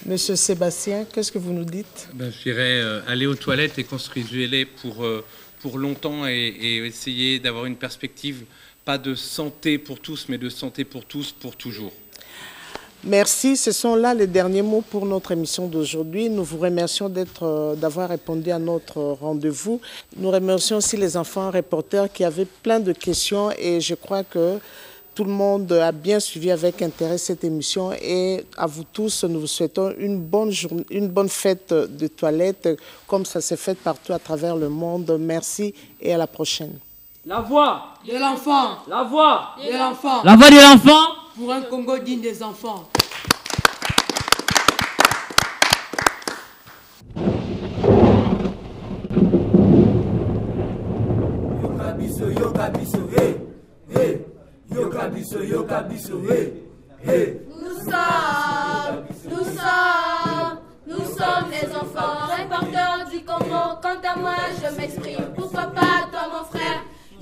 Monsieur Sébastien, qu'est-ce que vous nous dites? Ben, je dirais euh, aller aux toilettes et construisez-les pour, euh, pour longtemps et, et essayer d'avoir une perspective, pas de santé pour tous, mais de santé pour tous, pour toujours. Merci. Ce sont là les derniers mots pour notre émission d'aujourd'hui. Nous vous remercions euh, d'avoir répondu à notre rendez-vous. Nous remercions aussi les enfants reporters qui avaient plein de questions et je crois que tout le monde a bien suivi avec intérêt cette émission et à vous tous, nous vous souhaitons une bonne journée, une bonne fête de toilette comme ça s'est fait partout à travers le monde. Merci et à la prochaine. La voix de l'enfant. La voix de l'enfant. La voix de l'enfant. Pour un Congo digne des enfants. Nous sommes, nous sommes, nous sommes les enfants reporters du Congo. Quant à moi, je m'exprime. Pourquoi pas toi, mon frère?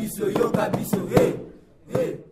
biso yoka biso e hey, hey.